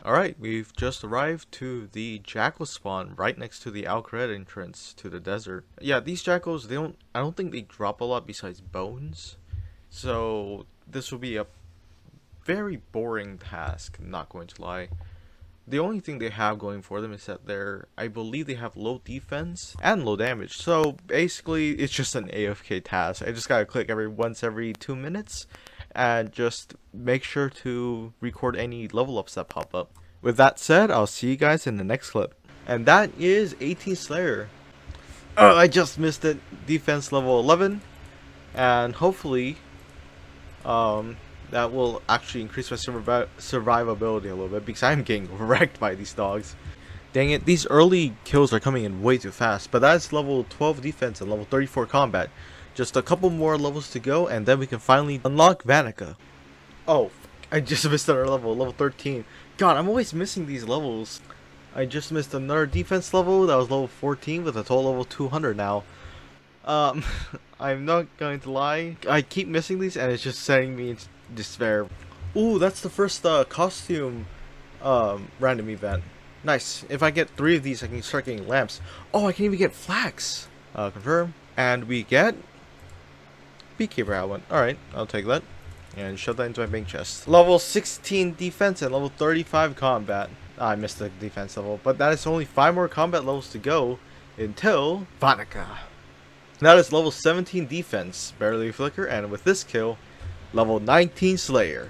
Alright, we've just arrived to the jackal spawn right next to the Alcaret entrance to the desert. Yeah, these jackals, they don't, I don't think they drop a lot besides bones. So, this will be a very boring task, not going to lie. The only thing they have going for them is that they're, I believe they have low defense and low damage. So basically, it's just an AFK task. I just gotta click every once every two minutes and just make sure to record any level ups that pop up. With that said, I'll see you guys in the next clip. And that is 18 Slayer. Oh, I just missed it. Defense level 11. And hopefully, um, that will actually increase my survi survivability a little bit because I'm getting [laughs] wrecked by these dogs. Dang it, these early kills are coming in way too fast, but that's level 12 defense and level 34 combat. Just a couple more levels to go, and then we can finally unlock Vannaka. Oh, I just [laughs] missed another level, level 13. God, I'm always missing these levels. I just missed another defense level that was level 14 with a total level 200 now. Um, [laughs] I'm not going to lie. I keep missing these and it's just setting me into despair. Ooh, that's the first uh, costume um, random event. Nice. If I get three of these, I can start getting lamps. Oh, I can even get flax. Uh, confirm. And we get Beekeeper Helmet. Alright, I'll take that. And shove that into my bank chest. Level 16 defense and level 35 combat. Ah, I missed the defense level. But that is only 5 more combat levels to go until Vannaka. That is level 17 defense, barely flicker, and with this kill, level 19 Slayer.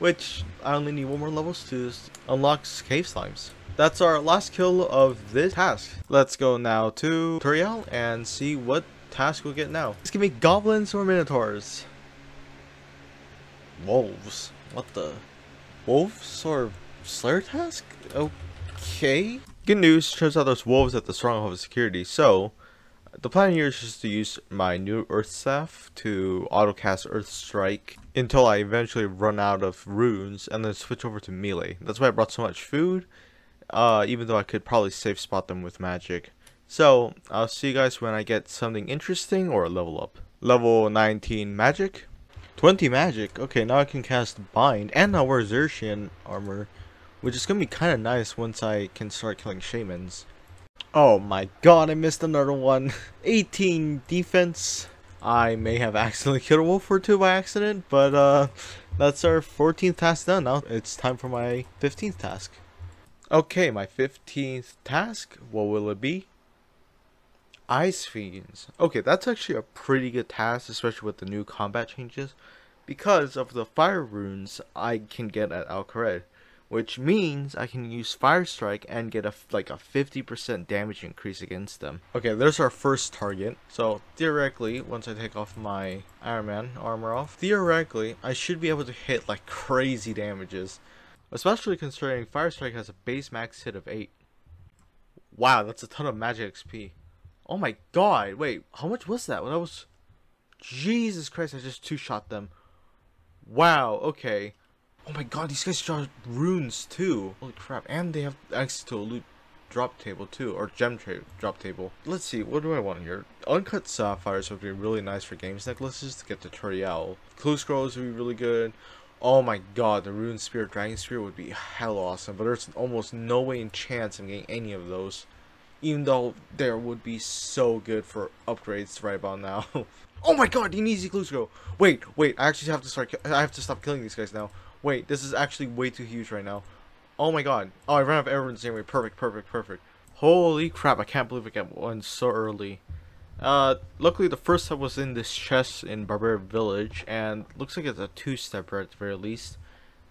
Which, I only need one more levels to unlock Cave Slimes. That's our last kill of this task. Let's go now to Turael and see what task we'll get now. Let's give me goblins or minotaurs. Wolves. What the? Wolves or Slayer task? Okay. Good news, turns out there's wolves at the Stronghold of Security, so the plan here is just to use my new Earth Staff to autocast Earth Strike until I eventually run out of runes and then switch over to melee. That's why I brought so much food, uh, even though I could probably safe spot them with magic. So, I'll see you guys when I get something interesting or level up. Level 19 magic. 20 magic. Okay, now I can cast Bind. And I wear Xerician armor. Which is going to be kind of nice once I can start killing shamans. Oh my god, I missed another one. [laughs] 18 defense. I may have accidentally killed a wolf or two by accident, but uh, that's our 14th task done. Now it's time for my 15th task. Okay, my 15th task, what will it be? Ice Fiends. Okay, that's actually a pretty good task, especially with the new combat changes, because of the fire runes I can get at Al Kharid, which means I can use Fire Strike and get a like a 50% damage increase against them. Okay, there's our first target. So theoretically, once I take off my Iron Man armor off, theoretically I should be able to hit like crazy damages, especially considering Fire Strike has a base max hit of 8. Wow, that's a ton of magic XP. Oh my god, wait, how much was that? When I was... Jesus Christ, I just two-shot them. Wow, okay. Oh my god, these guys draw runes too. Holy crap, and they have access to a loot drop table too, or gem trade drop table. Let's see, what do I want here? Uncut sapphires would be really nice for games necklaces to get the Turael. Clue scrolls would be really good. Oh my god, the Rune Spear, Dragon Spear would be hell awesome, but there's almost no way in chance I'm getting any of those even though there would be so good for upgrades right about now. [laughs] oh my god, an easy clue go. Wait, wait, I actually have to start, I have to stop killing these guys now. Wait, this is actually way too huge right now. Oh my god. Oh, I ran out of arrows anyway. Perfect, perfect, perfect. Holy crap, I can't believe I got one so early. Uh, luckily the first step was in this chest in Barbarian Village, and looks like it's a two-stepper at the very least.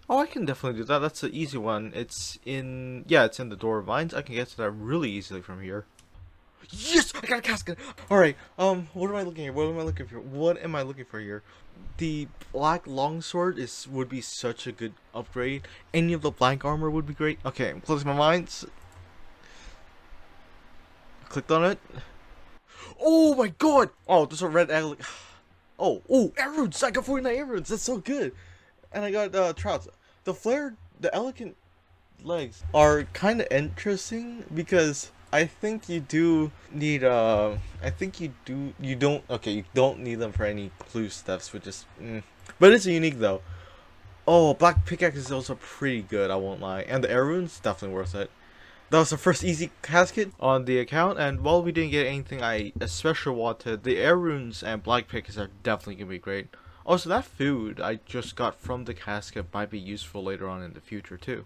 Oh, I can definitely do that. That's an easy one. It's in... Yeah, it's in the Door of Mines. I can get to that really easily from here. Yes! I got a casket! Alright, um, what am I looking at? What am I looking for? What am I looking for here? The black longsword is would be such a good upgrade. Any of the blank armor would be great. Okay, I'm closing my minds. Clicked on it. Oh my god! Oh, there's a red egg. [sighs] Oh, oh, arrows! I got 49 arrows! That's so good! And I got uh, trouts. The flare, the elegant legs are kind of interesting because I think you do need uh I think you do you don't okay you don't need them for any clue stuffs which is mm. but it's unique though. Oh, black pickaxe is also pretty good. I won't lie, and the air runes definitely worth it. That was the first easy casket on the account, and while we didn't get anything I especially wanted, the air runes and black pickaxe are definitely gonna be great. Oh, also, that food I just got from the casket might be useful later on in the future too.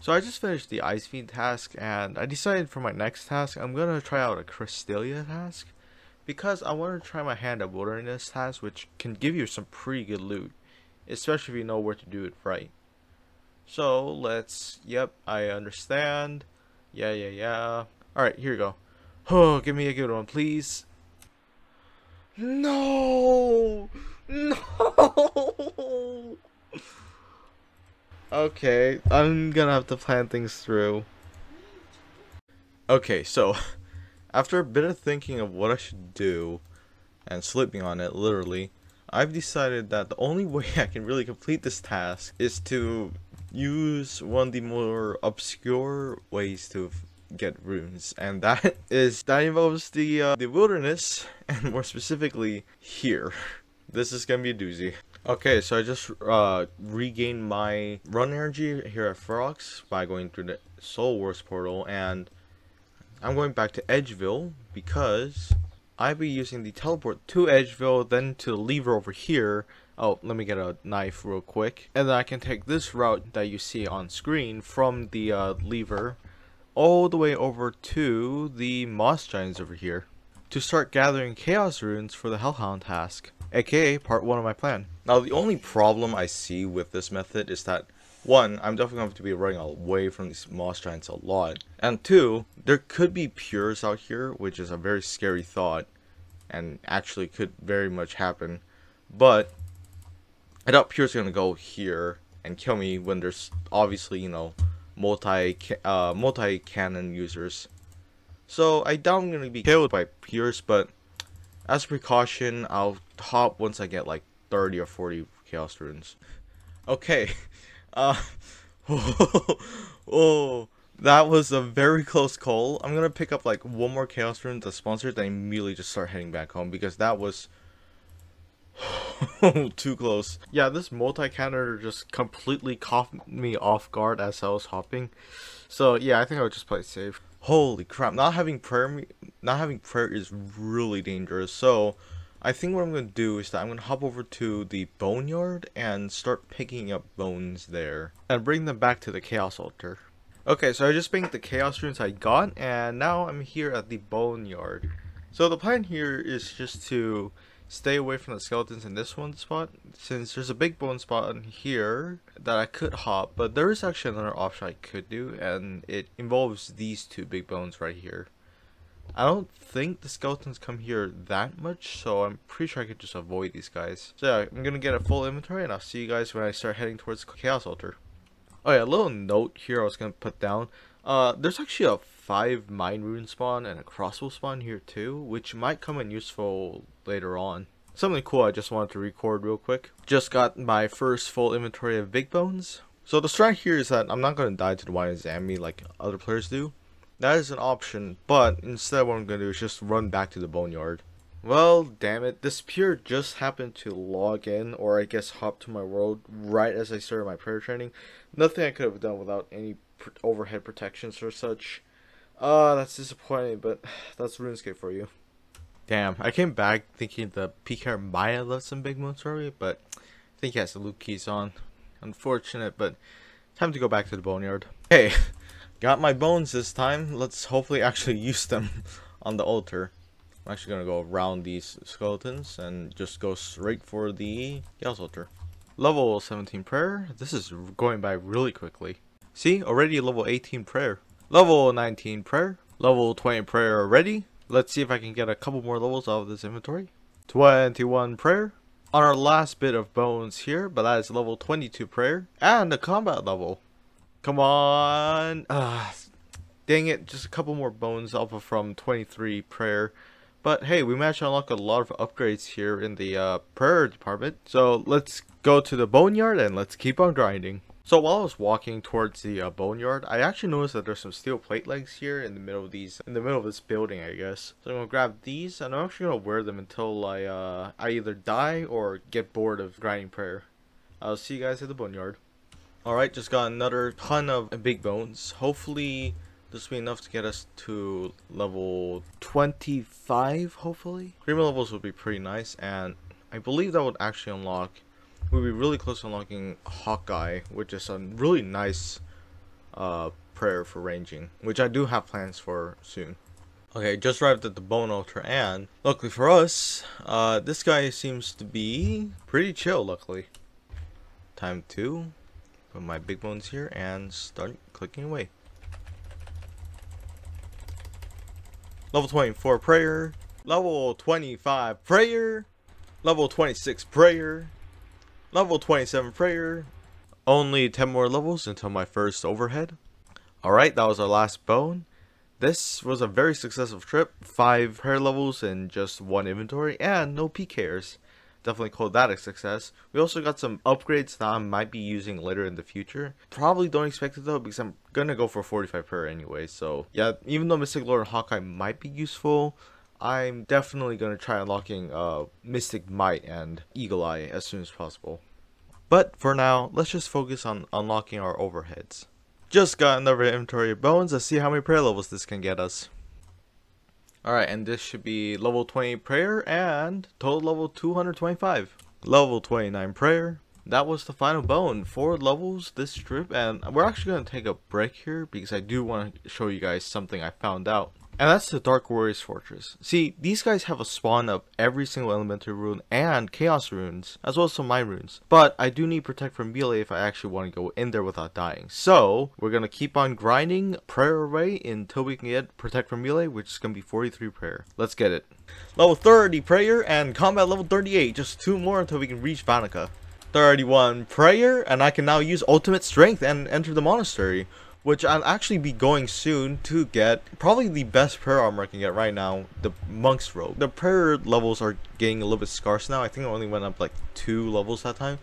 So I just finished the Ice Fiend task, and I decided for my next task, I'm gonna try out a Krystilia task. Because I want to try my hand at Wilderness task, which can give you some pretty good loot. Especially if you know where to do it right. So, let's, yep, I understand. Yeah, yeah, yeah. Alright, here we go. Oh, [sighs] give me a good one, please. No! No! Okay, I'm gonna have to plan things through. Okay, so, [laughs] after a bit of thinking of what I should do, and sleeping on it, literally, I've decided that the only way [laughs] I can really complete this task is to use one of the more obscure ways to get runes, and that [laughs] is that involves the uh, the wilderness, [laughs] and more specifically here. This is gonna be a doozy. Okay, so I just uh, regained my run energy here at Ferox by going through the Soul Wars portal, and I'm going back to Edgeville because I'll be using the teleport to Edgeville, then to the lever over here. Oh, let me get a knife real quick. And then I can take this route that you see on screen from the uh, lever all the way over to the Moss Giants over here to start gathering Chaos Runes for the Hellhound task aka part one of my plan. Now the only problem I see with this method is that one, I'm definitely going to be running away from these moss giants a lot. And two, there could be pures out here, which is a very scary thought, and actually could very much happen. But I doubt pures are going to go here and kill me when there's obviously, you know, multi uh, multi cannon users. So I doubt I'm going to be killed by pures, but as a precaution, I'll hop once I get like 30 or 40 Chaos Runes. Okay. [laughs] Uh, [laughs] oh, that was a very close call. I'm gonna pick up like one more Chaos Rune to sponsor then immediately just start heading back home because that was [laughs] too close. Yeah, this multi-canner just completely caught me off guard as I was hopping. So yeah, I think I would just play safe. Holy crap! Not having prayer, not having prayer is really dangerous. So I think what I'm going to do is that I'm going to hop over to the boneyard and start picking up bones there. And bring them back to the chaos altar. Okay, so I just picked the chaos runes I got, and now I'm here at the boneyard. So the plan here is just to stay away from the skeletons in this one spot since there's a big bone spot in here that I could hop but there is actually another option I could do and it involves these two big bones right here. I don't think the skeletons come here that much so I'm pretty sure I could just avoid these guys. So yeah, I'm gonna get a full inventory and I'll see you guys when I start heading towards the Chaos Altar. Oh yeah, a little note here I was gonna put down. Uh, there's actually a five mind rune spawn and a crossbow spawn here too, which might come in useful later on. Something cool I just wanted to record real quick. Just got my first full inventory of big bones. So the strat here is that I'm not going to die to the Wine Zammy like other players do. That is an option, but instead what I'm going to do is just run back to the boneyard. Well, damn it, this peer just happened to log in, or I guess hop to my world right as I started my prayer training. Nothing I could have done without any overhead protections or such. Uh, that's disappointing, but [sighs] that's RuneScape for you. Damn, I came back thinking the might have left some big me, but I think he has the loot keys on. Unfortunate, but time to go back to the boneyard. Hey, [laughs] got my bones this time. Let's hopefully actually [laughs] use them [laughs] on the altar. I'm actually gonna go around these skeletons and just go straight for the Chaos altar. Level 17 prayer. This is going by really quickly. See, already level 18 prayer. Level 19 prayer. Level 20 prayer already. Let's see if I can get a couple more levels out of this inventory. 21 prayer. On our last bit of bones here, but that is level 22 prayer. And a combat level. Come on. Ah, dang it, just a couple more bones off of from 23 prayer. But hey, we managed to unlock a lot of upgrades here in the uh, prayer department. So let's go to the boneyard and let's keep on grinding. So while I was walking towards the uh, boneyard, I actually noticed that there's some steel plate legs here in the middle of these, in the middle of this building, I guess. So I'm gonna grab these, and I'm actually gonna wear them until I, uh, I either die or get bored of grinding prayer. I'll see you guys at the boneyard. Alright, just got another ton of big bones. Hopefully, this will be enough to get us to level 25, hopefully. Creamer levels would be pretty nice, and I believe that would actually unlock we'll be really close to unlocking Hawkeye, which is a really nice uh, prayer for ranging, which I do have plans for soon. Okay, just arrived at the Bone Altar, and luckily for us, uh, this guy seems to be pretty chill, luckily. Time to put my big bones here and start clicking away. Level 24 prayer, level 25 prayer, level 26 prayer, Level 27 prayer. Only 10 more levels until my first overhead. Alright, that was our last bone. This was a very successful trip. 5 prayer levels and just 1 inventory and no PKers. Definitely call that a success. We also got some upgrades that I might be using later in the future. Probably don't expect it though because I'm gonna go for 45 prayer anyway. So yeah, even though Mystic Lore and Hawkeye might be useful, I'm definitely going to try unlocking uh, Mystic Might and Eagle Eye as soon as possible. But for now, let's just focus on unlocking our overheads. Just got another inventory of bones, let's see how many prayer levels this can get us. Alright, and this should be level 20 prayer and total level 225. Level 29 prayer. That was the final bone. Four levels this trip, and we're actually going to take a break here because I do want to show you guys something I found out. And that's the Dark Warriors Fortress. See, these guys have a spawn of every single elemental rune and chaos runes, as well as some mind runes. But I do need protect from melee if I actually want to go in there without dying. So, we're going to keep on grinding prayer away until we can get protect from melee, which is going to be 43 prayer. Let's get it. Level 30 prayer and combat level 38. Just two more until we can reach Vannaka. 31 prayer and I can now use ultimate strength and enter the monastery which I'll actually be going soon to get probably the best prayer armor I can get right now, the monk's robe. The prayer levels are getting a little bit scarce now. I think I only went up like two levels that time.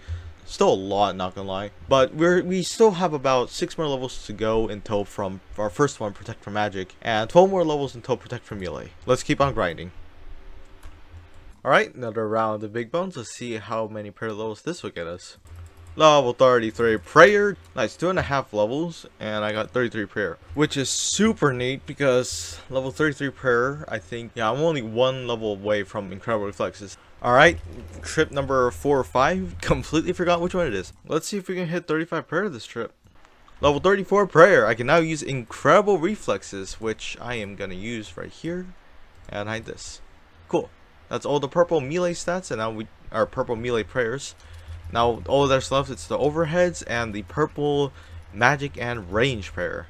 Still a lot, not gonna lie. But we're we still have about six more levels to go until from our first one, Protect from Magic, and 12 more levels until Protect from Melee. Let's keep on grinding. Alright, another round of big bones. Let's see how many prayer levels this will get us. Level 33 prayer. Nice, two and a half levels, and I got 33 prayer, which is super neat because level 33 prayer, I think, yeah, I'm only one level away from incredible reflexes. Alright, trip number 4 or 5, [laughs] completely forgot which one it is. Let's see if we can hit 35 prayer this trip. Level 34 prayer, I can now use incredible reflexes, which I am going to use right here. and hide this. Cool. That's all the purple melee stats, and now we are purple melee prayers. Now all that's left it's the overheads and the purple magic and range prayer.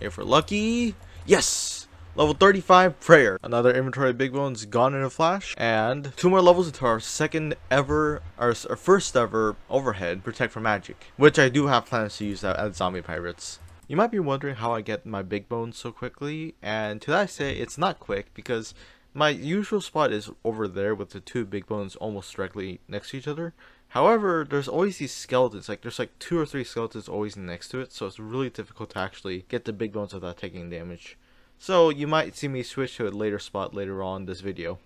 If we're lucky, yes! Level 35 prayer. Another inventory big bones gone in a flash. And two more levels into our second ever, our, our first ever overhead, protect from magic. Which I do have plans to use that at zombie pirates. You might be wondering how I get my big bones so quickly, and to that I say it's not quick because my usual spot is over there with the two big bones almost directly next to each other. However, there's always these skeletons, like there's like two or three skeletons always next to it, so it's really difficult to actually get the big bones without taking damage. So you might see me switch to a later spot later on this video.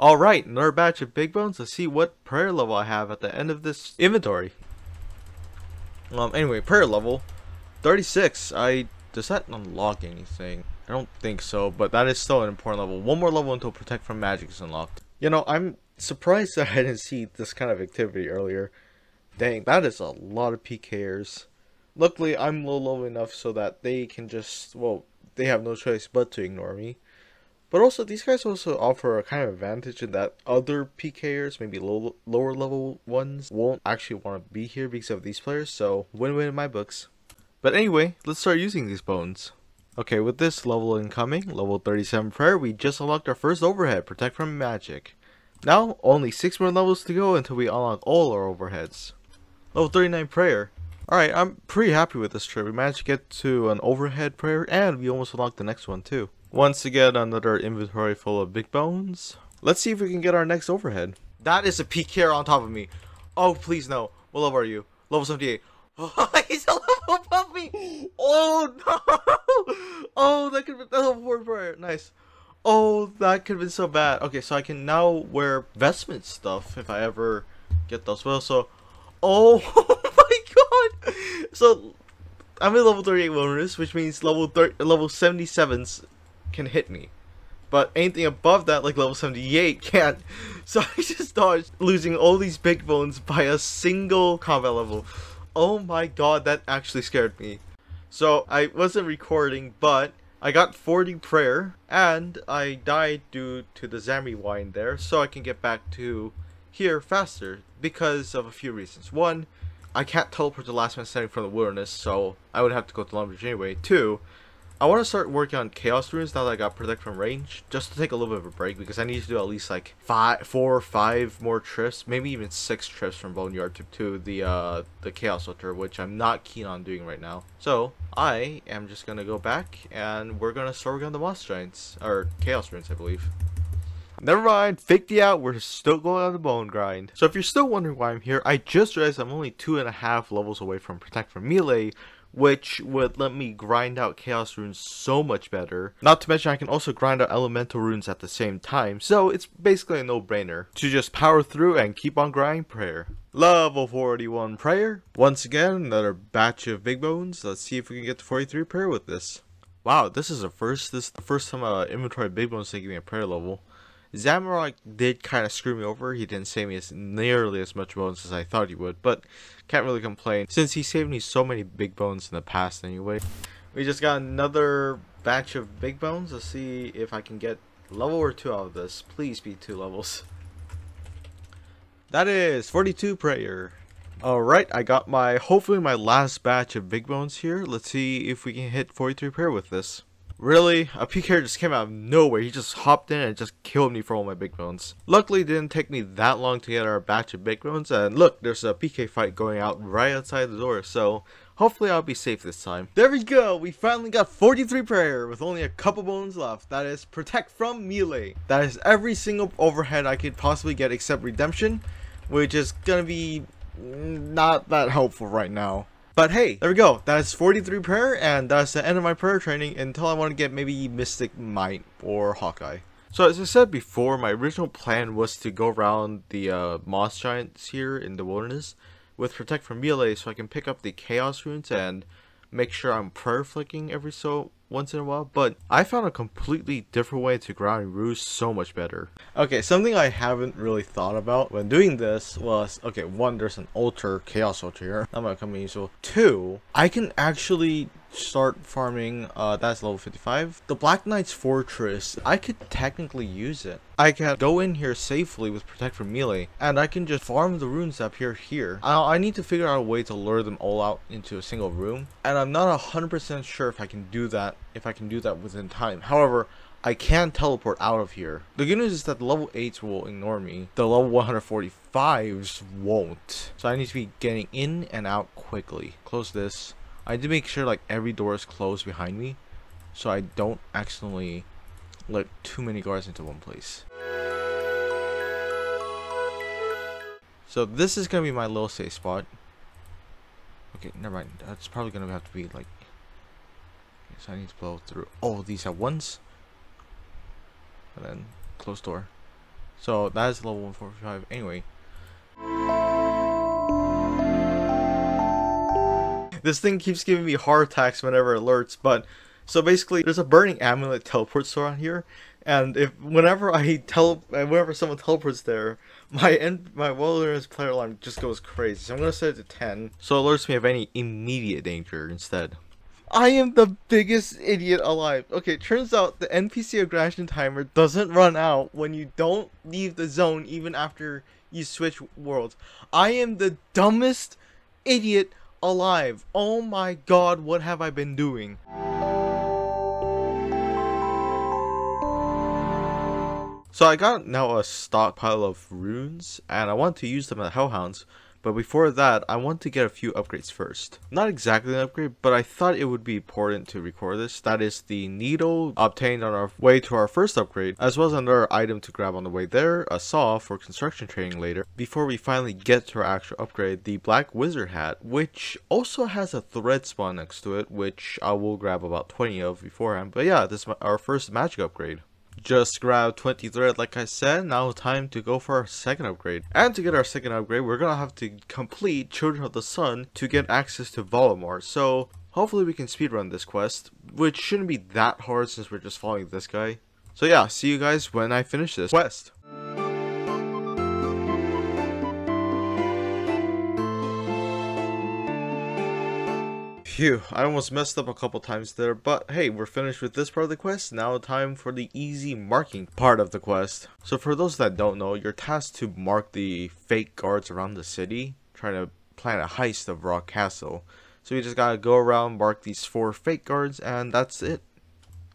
Alright, another batch of big bones. Let's see what prayer level I have at the end of this inventory. Um, anyway, prayer level 36. I does that unlock anything? I don't think so, but that is still an important level. One more level until Protect from Magic is unlocked. You know, I'm surprised that [laughs] I didn't see this kind of activity earlier. Dang, that is a lot of PKers. Luckily, I'm low level enough so that they can just, well, they have no choice but to ignore me. But also, these guys also offer a kind of advantage in that other PKers, maybe low, lower level ones, won't actually want to be here because of these players, so win-win in my books. But anyway, let's start using these bones. Okay, with this level incoming, level 37 prayer, we just unlocked our first overhead, protect from magic. Now, only 6 more levels to go until we unlock all our overheads. Level 39 prayer. Alright, I'm pretty happy with this trip. We managed to get to an overhead prayer and we almost unlocked the next one too. Once again, another inventory full of big bones. Let's see if we can get our next overhead. That is a PK on top of me. Oh, please no. What level are you? Level 78. Oh, [laughs] he's a level me. Oh, no. [laughs] Oh, that could be level 4 prayer. Nice. Oh, that could have been so bad. Okay, so I can now wear vestment stuff if I ever get those. Well, so... Oh, [laughs] oh my god! So, I'm in level 38 wilderness, which means level 30, level 77s can hit me. But anything above that, like level 78, can't. So I just dodged losing all these big bones by a single combat level. Oh my god, that actually scared me. So I wasn't recording, but I got 40 prayer, and I died due to the Zami wine there, so I can get back to here faster because of a few reasons. One, I can't teleport to last man standing from the wilderness, so I would have to go to Lumbridge anyway. Two, I want to start working on Chaos Runes now that I got Protect from Range, just to take a little bit of a break, because I need to do at least like five, four or five more trips, maybe even six trips from Boneyard to, to the uh, the Chaos Altar, which I'm not keen on doing right now. So, I am just going to go back, and we're going to start working on the Moss Giants, or Chaos Runes, I believe. Never mind, fake the out, we're still going on the bone grind. So if you're still wondering why I'm here, I just realized I'm only two and a half levels away from Protect from Melee, which would let me grind out Chaos Runes so much better. Not to mention I can also grind out Elemental Runes at the same time, so it's basically a no-brainer to just power through and keep on grinding Prayer. Level 41 Prayer. Once again, another batch of big bones. Let's see if we can get to 43 Prayer with this. Wow, this is the first this is the first time uh, inventory big bones taking me a prayer level. Zamorak did kind of screw me over. He didn't save me as nearly as much bones as I thought he would, but can't really complain since he saved me so many big bones in the past anyway. We just got another batch of big bones. Let's see if I can get level or two out of this. Please be two levels. That is 42 prayer. Alright, I got my, hopefully my last batch of big bones here. Let's see if we can hit 43 prayer with this. Really? A PK just came out of nowhere. He just hopped in and just killed me for all my big bones. Luckily, it didn't take me that long to get our batch of big bones. And look, there's a PK fight going out right outside the door. So hopefully I'll be safe this time. There we go. We finally got 43 prayer with only a couple bones left. That is protect from melee. That is every single overhead I could possibly get except redemption. Which is to be not that helpful right now. But hey, there we go. That is 43 prayer, and that's the end of my prayer training until I want to get maybe Mystic Might or Hawkeye. So as I said before, my original plan was to go around the uh, Moss Giants here in the wilderness with Protect from Melee so I can pick up the Chaos Runes and make sure I'm prayer flicking every so once in a while, but I found a completely different way to grind Ruse so much better. Okay, something I haven't really thought about when doing this was, okay, one, there's an altar, chaos altar here, not my company, so two, I can actually start farming. Uh, that's level 55. The Black Knight's Fortress, I could technically use it. I can go in here safely with Protect from Melee, and I can just farm the runes up here here. I, I need to figure out a way to lure them all out into a single room, and I'm not 100% sure if I can do that, if I can do that within time. However, I can teleport out of here. The good news is that the level 8s will ignore me. The level 145s won't. So I need to be getting in and out quickly. Close this. I to make sure like every door is closed behind me. So I don't accidentally let too many guards into one place. So this is to be my little safe spot. Okay, never mind. That's probably to have to be like... So I need to blow through all these at once and then close door. So that is level 145 anyway. This thing keeps giving me heart attacks whenever it alerts, but so basically there's a burning amulet teleport store on here, and if whenever I tele whenever someone teleports there, my end my wilderness player alarm just goes crazy. So I'm gonna set it to 10, so it alerts me of any immediate danger instead. I am the biggest idiot alive. Okay, turns out the NPC aggression timer doesn't run out when you don't leave the zone even after you switch worlds. I am the dumbest idiot alive. Oh my god, what have I been doing? So I got now a stockpile of runes, and I want to use them at Hellhounds, but before that, I want to get a few upgrades first. Not exactly an upgrade, but I thought it would be important to record this. That is the needle obtained on our way to our first upgrade, as well as another item to grab on the way there, a saw for construction training later, before we finally get to our actual upgrade, the black wizard hat, which also has a thread spawn next to it, which I will grab about 20 of beforehand. But yeah, this is our first magic upgrade just grabbed 20 thread like I said, now time to go for our second upgrade. And to get our second upgrade, we're gonna have to complete Children of the Sun to get access to Varlamore. So hopefully we can speedrun this quest, which shouldn't be that hard since we're just following this guy. So yeah, see you guys when I finish this quest. Phew, I almost messed up a couple times there, but hey, we're finished with this part of the quest, now time for the easy marking part of the quest. So for those that don't know, you're tasked to mark the fake guards around the city, trying to plan a heist of Rock Castle. So you just gotta go around, mark these four fake guards, and that's it.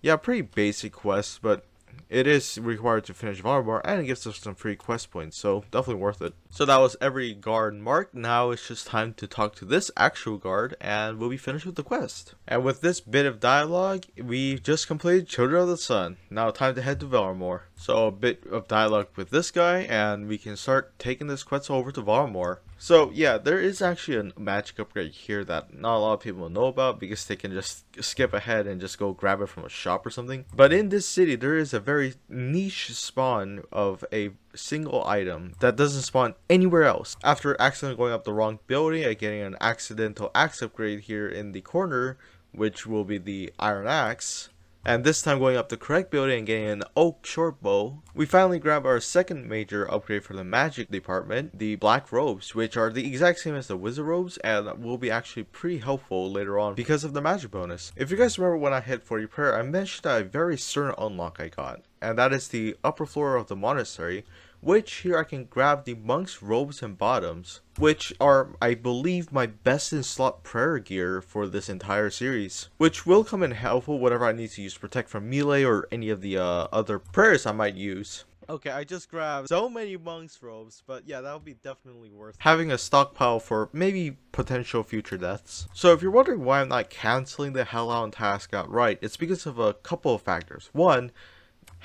Yeah, pretty basic quest, but it is required to finish Varlamore and it gives us some free quest points, so definitely worth it. So that was every guard marked, now it's just time to talk to this actual guard and we'll be finished with the quest. And with this bit of dialogue, we just completed Children of the Sun. Now time to head to Varlamore. So a bit of dialogue with this guy and we can start taking this quest over to Varlamore. So yeah, there is actually a magic upgrade here that not a lot of people know about because they can just skip ahead and just go grab it from a shop or something. But in this city, there is a very niche spawn of a single item that doesn't spawn anywhere else. After accidentally going up the wrong building and getting an accidental axe upgrade here in the corner, which will be the iron axe, and this time going up the correct building and getting an oak short bow, we finally grab our second major upgrade for the magic department, the black robes, which are the exact same as the wizard robes and will be actually pretty helpful later on because of the magic bonus. If you guys remember when I hit 40 prayer, I mentioned a very certain unlock I got, and that is the upper floor of the monastery, which here I can grab the monk's robes and bottoms, which are, I believe, my best in slot prayer gear for this entire series, which will come in helpful whenever I need to use protect from melee or any of the uh, other prayers I might use. Okay, I just grabbed so many monk's robes, but yeah, that would be definitely worth having a stockpile for maybe potential future deaths. So if you're wondering why I'm not canceling the Hellhound task outright, it's because of a couple of factors. One,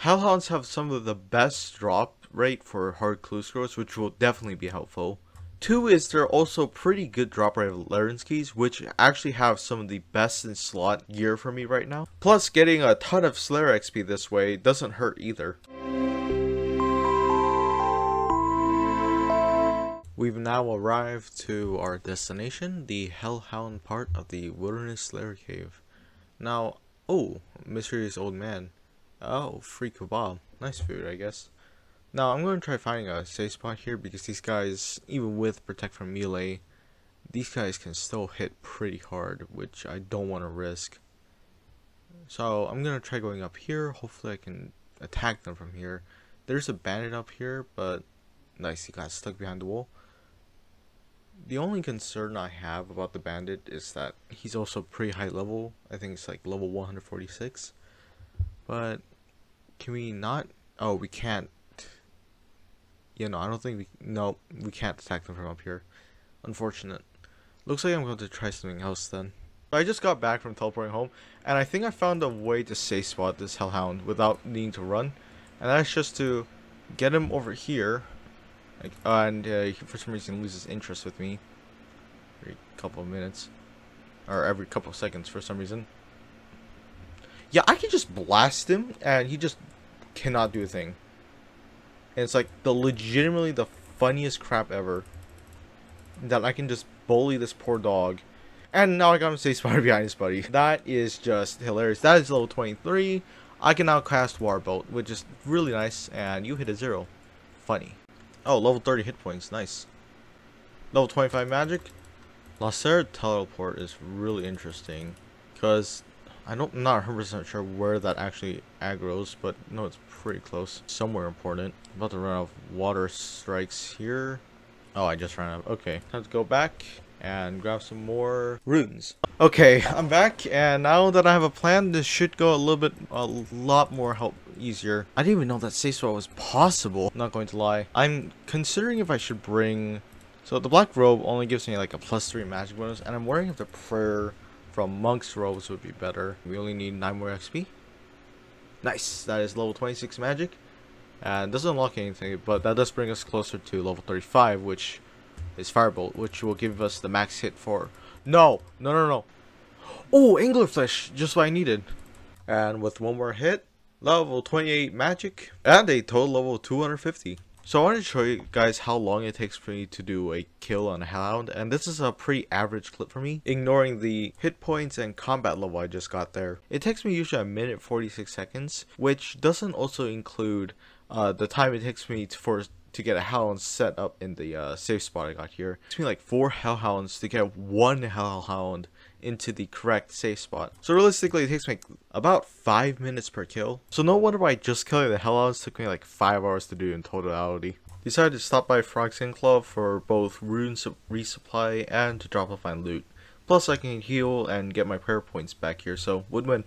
Hellhounds have some of the best drop rate for hard clue scrolls, which will definitely be helpful. Two is they're also pretty good drop rate of Larran's keys, which actually have some of the best in slot gear for me right now. Plus, getting a ton of Slayer XP this way doesn't hurt either. We've now arrived to our destination, the Hellhound part of the Wilderness Slayer Cave. Now, oh, mysterious old man. Oh, free kebab. Nice food, I guess. Now I'm going to try finding a safe spot here because these guys, even with protect from melee, these guys can still hit pretty hard, which I don't want to risk. So I'm gonna try going up here. Hopefully I can attack them from here. There's a bandit up here, but nice, he got stuck behind the wall. The only concern I have about the bandit is that he's also pretty high level. I think it's like level 146. But can we not? Oh, we can't. You know, I don't think we. No, we can't attack them from up here. Unfortunate. Looks like I'm going to try something else then. I just got back from teleporting home, and I think I found a way to safe spot this Hellhound without needing to run. And that's just to get him over here, uh, and uh, for some reason loses interest with me every couple of minutes, or every couple of seconds for some reason. Yeah, I can just blast him, and he just cannot do a thing. And it's like the legitimately the funniest crap ever. That I can just bully this poor dog. And now I got him safe spotted behind his buddy. That is just hilarious. That is level 23. I can now cast Water Bolt, which is really nice. And you hit a zero. Funny. Oh, level 30 hit points. Nice. Level 25 magic. Lassar teleport is really interesting. Because I don't, I'm not 100% sure where that actually aggroes, but no, it's pretty close. Somewhere important. I'm about to run out of water strikes here. Oh, I just ran out. Okay, time to go back and grab some more runes. Okay, I'm back, and now that I have a plan, this should go a little bit, a lot more help easier. I didn't even know that safe spot was possible. I'm not going to lie. I'm considering if I should bring... So the black robe only gives me like a plus 3 magic bonus, and I'm wondering if the prayer from Monk's Robes would be better. We only need 9 more XP. Nice, that is level 26 magic. Uh, and doesn't unlock anything, but that does bring us closer to level 35, which is Firebolt, which will give us the max hit for... No! No, no, no. Oh, Anglerfish! Just what I needed. And with one more hit, level 28 magic, and a total level 250. So I wanted to show you guys how long it takes for me to do a kill on a Hound, and this is a pretty average clip for me, ignoring the hit points and combat level I just got there. It takes me usually a minute 46 seconds, which doesn't also include uh, the time it takes me to, for to get a Hellhound set up in the uh, safe spot I got here. It takes me like four Hellhounds to get one Hellhound into the correct safe spot. So realistically, it takes me about 5 minutes per kill. So no wonder why just killing the Hellhounds took me like 5 hours to do in totality. Decided to stop by Ferox Enclave for both rune resupply and to drop off my loot. Plus I can heal and get my prayer points back here, so win-win.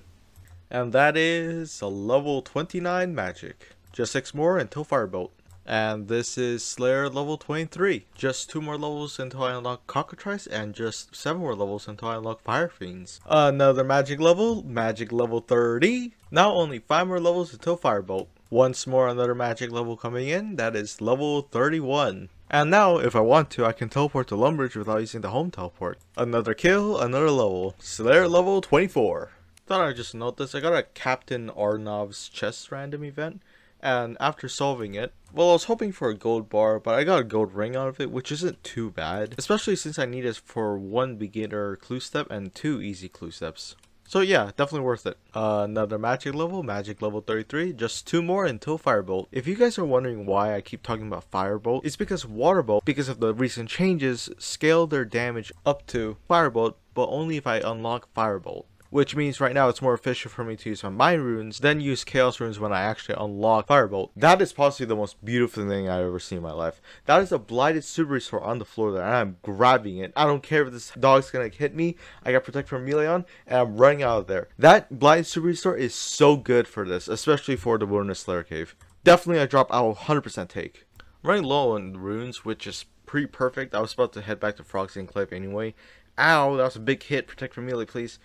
And that is a level 29 magic. Just 6 more until Firebolt. And this is Slayer level 23. Just 2 more levels until I unlock Cockatrice and just 7 more levels until I unlock Fire Fiends. Another magic level, magic level 30. Now only 5 more levels until Firebolt. Once more another magic level coming in, that is level 31. And now, if I want to, I can teleport to Lumbridge without using the home teleport. Another kill, another level. Slayer level 24. Thought I'd just note this, I got a Captain Arnav's chest random event and after solving it, well I was hoping for a gold bar, but I got a gold ring out of it, which isn't too bad, especially since I need it for one beginner clue step and two easy clue steps. So yeah, definitely worth it. Uh, another magic level, magic level 33, just two more until Firebolt. If you guys are wondering why I keep talking about Firebolt, it's because Waterbolt, because of the recent changes, scale their damage up to Firebolt, but only if I unlock Firebolt which means right now it's more efficient for me to use my mind runes than use chaos runes when I actually unlock firebolt. That is possibly the most beautiful thing I've ever seen in my life. That is a blighted super restore on the floor there and I'm grabbing it. I don't care if this dog's gonna hit me. I got protect from Meleon and I'm running out of there. That blighted super restore is so good for this, especially for the Wilderness Slayer Cave. Definitely a drop I will 100% take. I'm running low on runes, which is pretty perfect. I was about to head back to Ferox Enclave anyway. Ow, that was a big hit. Protect from melee, please.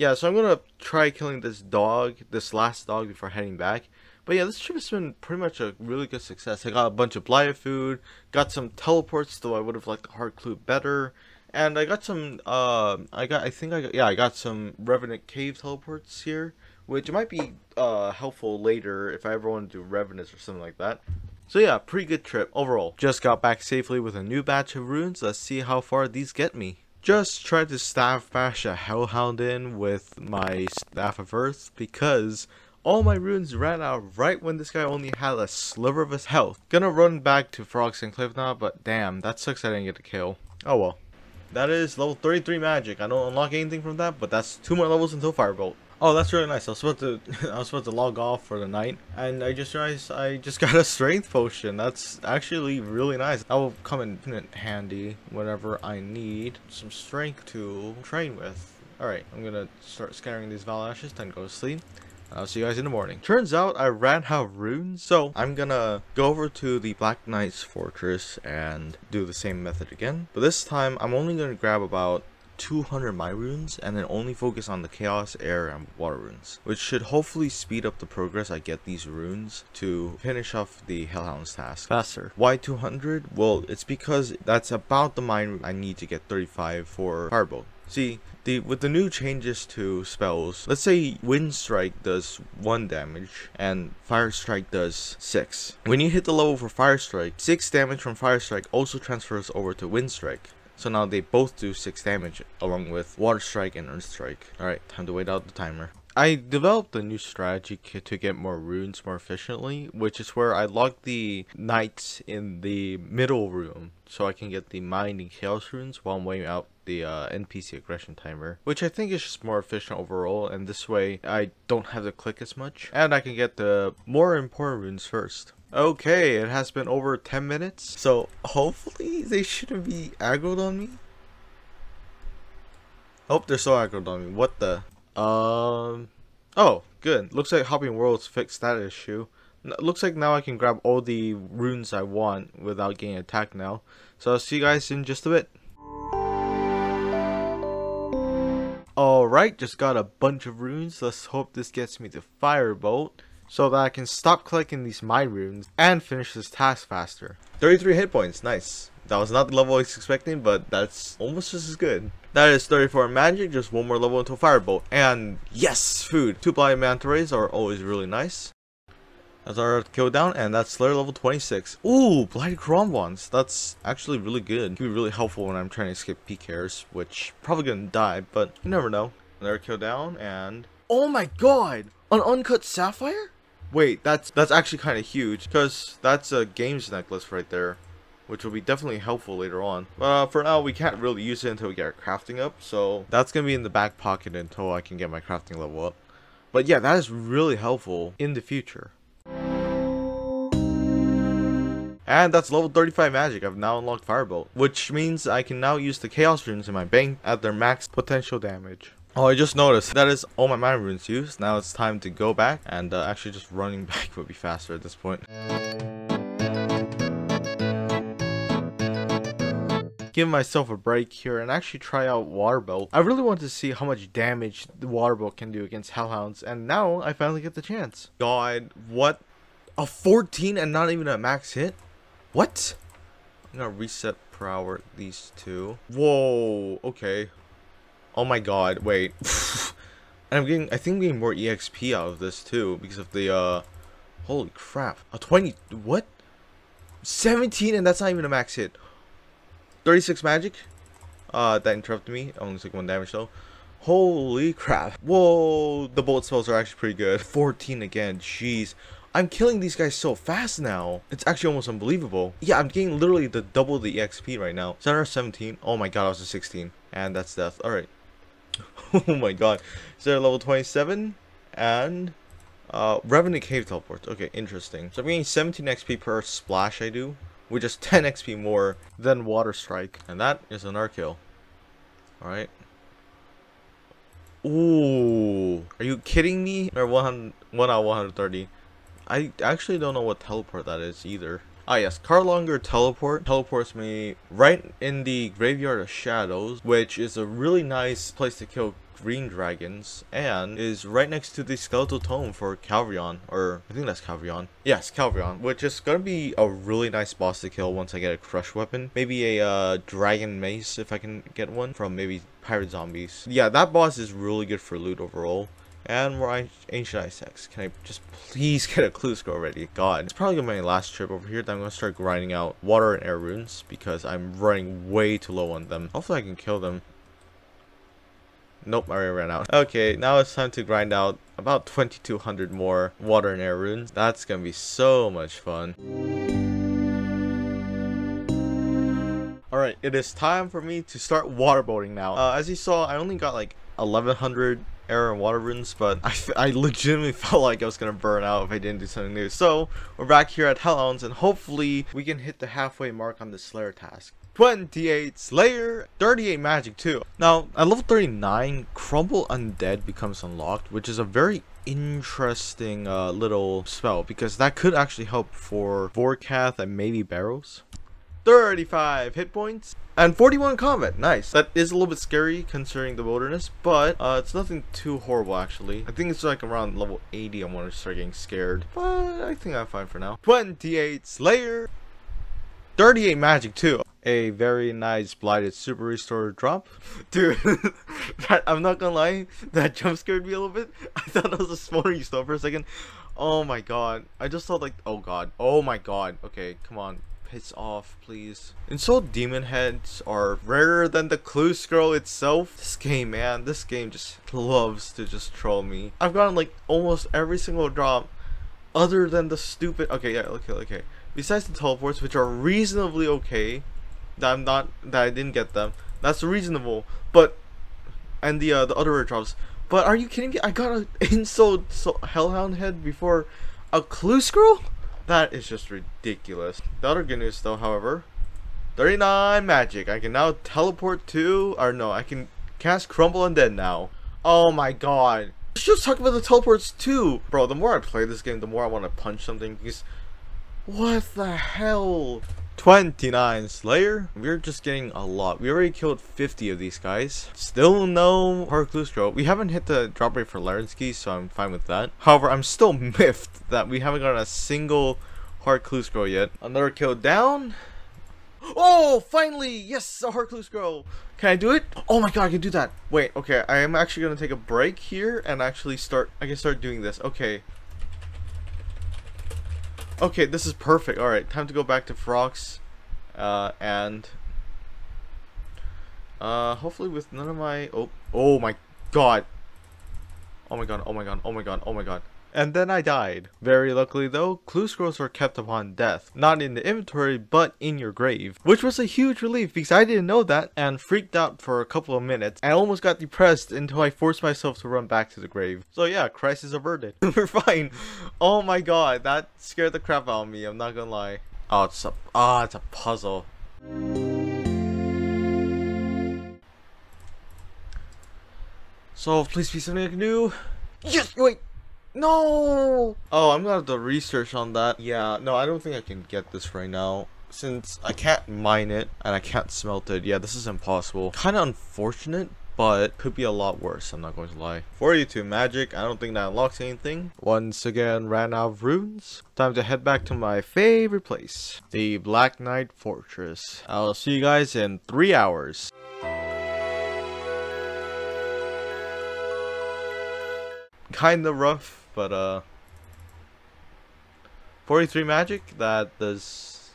Yeah, so I'm gonna try killing this dog, this last dog, before heading back. But yeah, this trip has been pretty much a really good success. I got a bunch of Blythe food, got some teleports, though I would have liked the hard clue better. And I got some, uh, I got, I think I got, yeah, I got some Revenant Cave teleports here, which might be, uh, helpful later if I ever want to do Revenants or something like that. So yeah, pretty good trip overall. Just got back safely with a new batch of runes. Let's see how far these get me. Just tried to staff bash a Hellhound in with my Staff of Earth because all my runes ran out right when this guy only had a sliver of his health. Gonna run back to Ferox Enclave now, but damn, that sucks I didn't get a kill. Oh well. That is level 33 magic. I don't unlock anything from that, but that's two more levels until Firebolt. Oh, that's really nice. I was about to [laughs] I was about to log off for the night, and I just realized I just [laughs] got a strength potion. That's actually really nice. That will come in handy whenever I need some strength to train with. Alright, I'm gonna start scattering these Vile Ashes, then go to sleep. I'll see you guys in the morning. Turns out I ran out of runes, so I'm gonna go over to the Black Knight's fortress and do the same method again. But this time, I'm only gonna grab about 200 my runes and then only focus on the chaos air and water runes which should hopefully speed up the progress i get these runes to finish off the hellhounds task faster why 200 well it's because that's about the mine i need to get 35 for firebolt See, the with the new changes to spells, let's say Wind Strike does 1 damage and Fire Strike does 6. When you hit the level for Fire Strike, 6 damage from Fire Strike also transfers over to Wind Strike. So now they both do 6 damage along with Water Strike and Earth Strike. Alright, time to wait out the timer. I developed a new strategy to get more runes more efficiently, which is where I lock the knights in the middle room so I can get the mining chaos runes while I'm waiting out the uh, NPC aggression timer, which I think is just more efficient overall, and this way I don't have to click as much, and I can get the more important runes first. Okay, it has been over 10 minutes, so hopefully they shouldn't be aggroed on me. Hope they're so aggroed on me. What the? Um. Oh, good. Looks like Hopping Worlds fixed that issue. Looks like now I can grab all the runes I want without getting attacked now. So I'll see you guys in just a bit. Alright, just got a bunch of runes. Let's hope this gets me to Firebolt so that I can stop collecting these my runes and finish this task faster. 33 hit points, nice. That was not the level I was expecting, but that's almost just as good. That is 34 magic, just one more level until Firebolt. And yes, food. Two Blind Manta Rays are always really nice. That's our kill down, and that's Slayer level 26. Ooh, Blighted Karambwans. That's actually really good. Can be really helpful when I'm trying to skip PKers, which probably gonna die, but you never know. Another kill down, and... Oh my god! An Uncut Sapphire? Wait, that's that's actually kind of huge, because that's a games necklace right there, which will be definitely helpful later on. But uh, for now, we can't really use it until we get our crafting up, so that's going to be in the back pocket until I can get my crafting level up. But yeah, that is really helpful in the future. And that's level 35 magic. I've now unlocked Firebolt, which means I can now use the Chaos Runes in my bank at their max potential damage. Oh, I just noticed that is all my mana runes used. Now it's time to go back and uh, actually just running [laughs] back would be faster at this point. Give myself a break here and actually try out Water Bolt. I really want to see how much damage the Water Bolt can do against Hellhounds and now I finally get the chance. God, what? A 14 and not even a max hit? What? I'm gonna reset per hour these two. Whoa, okay. Oh my god, wait. and [sighs] I'm getting, I think I'm getting more EXP out of this too, because of the, uh, holy crap. A 20, what? 17 and that's not even a max hit. 36 magic? Uh, that interrupted me. Only took one damage though. Holy crap. Whoa, the bolt spells are actually pretty good. 14 again, jeez. I'm killing these guys so fast now. It's actually almost unbelievable. Yeah, I'm getting literally the double the EXP right now. Center 17. Oh my god, I was a 16. And that's death. Alright. [laughs] oh my god. There level 27? And uh, Revenant Cave Teleport. Okay, interesting. So I'm getting 17 XP per splash I do, which is 10 XP more than Water Strike. And that is an kill. Alright. Ooh. Are you kidding me? Or 1, 1 out 130. I actually don't know what teleport that is either. Ah yes, Carrallanger Teleport teleports me right in the Graveyard of Shadows, which is a really nice place to kill green dragons, and is right next to the skeletal tome for Calvar'ion, or I think that's Calvar'ion. Yes, Calvar'ion, which is gonna be a really nice boss to kill once I get a crush weapon. Maybe a uh, dragon mace if I can get one from maybe pirate zombies. Yeah, that boss is really good for loot overall. And more Ancient Ice. Can I just please [laughs] get a clue score already? God. It's probably my last trip over here that I'm gonna start grinding out water and air runes because I'm running way too low on them. Hopefully I can kill them. Nope, I already ran out. Okay, now it's time to grind out about 2200 more water and air runes. That's gonna be so much fun. Alright, it is time for me to start waterboating now. Uh, as you saw, I only got like 1100 air and water runes, but I, I legitimately [laughs] felt like I was going to burn out if I didn't do something new. So, we're back here at Hellhounds, and hopefully we can hit the halfway mark on the Slayer task. 28 Slayer, 38 Magic too. Now, at level 39, Crumble Undead becomes unlocked, which is a very interesting uh, little spell, because that could actually help for Vorkath and maybe Barrows. 35 hit points and 41 combat nice. That is a little bit scary considering the wilderness but uh, it's nothing too horrible actually. I think it's like around level 80 i'm gonna start getting scared but i think i'm fine for now. 28 slayer. 38 magic too. A very nice blighted super restore drop. [laughs] Dude [laughs] that, i'm not gonna lie that jump scared me a little bit. [laughs] I thought that was a smoldering stone for a second. Oh my god. I just thought like oh god. Oh my god. Okay come on piss off, please. Ensouled demon heads are rarer than the clue scroll itself. This game, man, this game just loves to just troll me. I've gotten like almost every single drop other than the stupid okay yeah okay okay besides the teleports which are reasonably okay that i'm not that i didn't get them that's reasonable but and the uh, the other rare drops but are you kidding me i got an insult so hellhound head before a clue scroll that is just ridiculous. The other good news though, however, 39 magic. I can now teleport to, or no, I can cast Crumble Undead now. Oh my god. Let's just talk about the teleports too. Bro, the more I play this game, the more I want to punch something because what the hell? 29 Slayer. We're just getting a lot. We already killed 50 of these guys. Still no scroll. We haven't hit the drop rate for Larran's key, so I'm fine with that. However, I'm still [laughs] miffed that we haven't gotten a single hard clue scroll yet. Another kill down. Oh, finally! Yes, a hard clue scroll. Can I do it? Oh my god, I can do that. Wait, okay, I am actually going to take a break here and actually start, I can start doing this. Okay, Okay, this is perfect. Alright, time to go back to Frogs. Uh, and... Uh, hopefully with none of my... Oh, oh my god. Oh my god, oh my god, oh my god, oh my god. And then I died. Very luckily though, clue scrolls were kept upon death. Not in the inventory, but in your grave. Which was a huge relief because I didn't know that and freaked out for a couple of minutes. I almost got depressed until I forced myself to run back to the grave. So yeah, crisis averted. [laughs] We're fine. Oh my god, that scared the crap out of me, I'm not gonna lie. Oh, it's a, oh, it's a puzzle. So please be something I can do. Yes, wait. No! Oh, I'm gonna have to research on that. Yeah, no, I don't think I can get this right now. Since I can't mine it and I can't smelt it, yeah, this is impossible. Kind of unfortunate, but could be a lot worse, I'm not going to lie. 42 magic, I don't think that unlocks anything. Once again, ran out of runes. Time to head back to my favorite place, the Black Knight Fortress. I'll see you guys in three hours. Kinda rough but uh 43 magic that does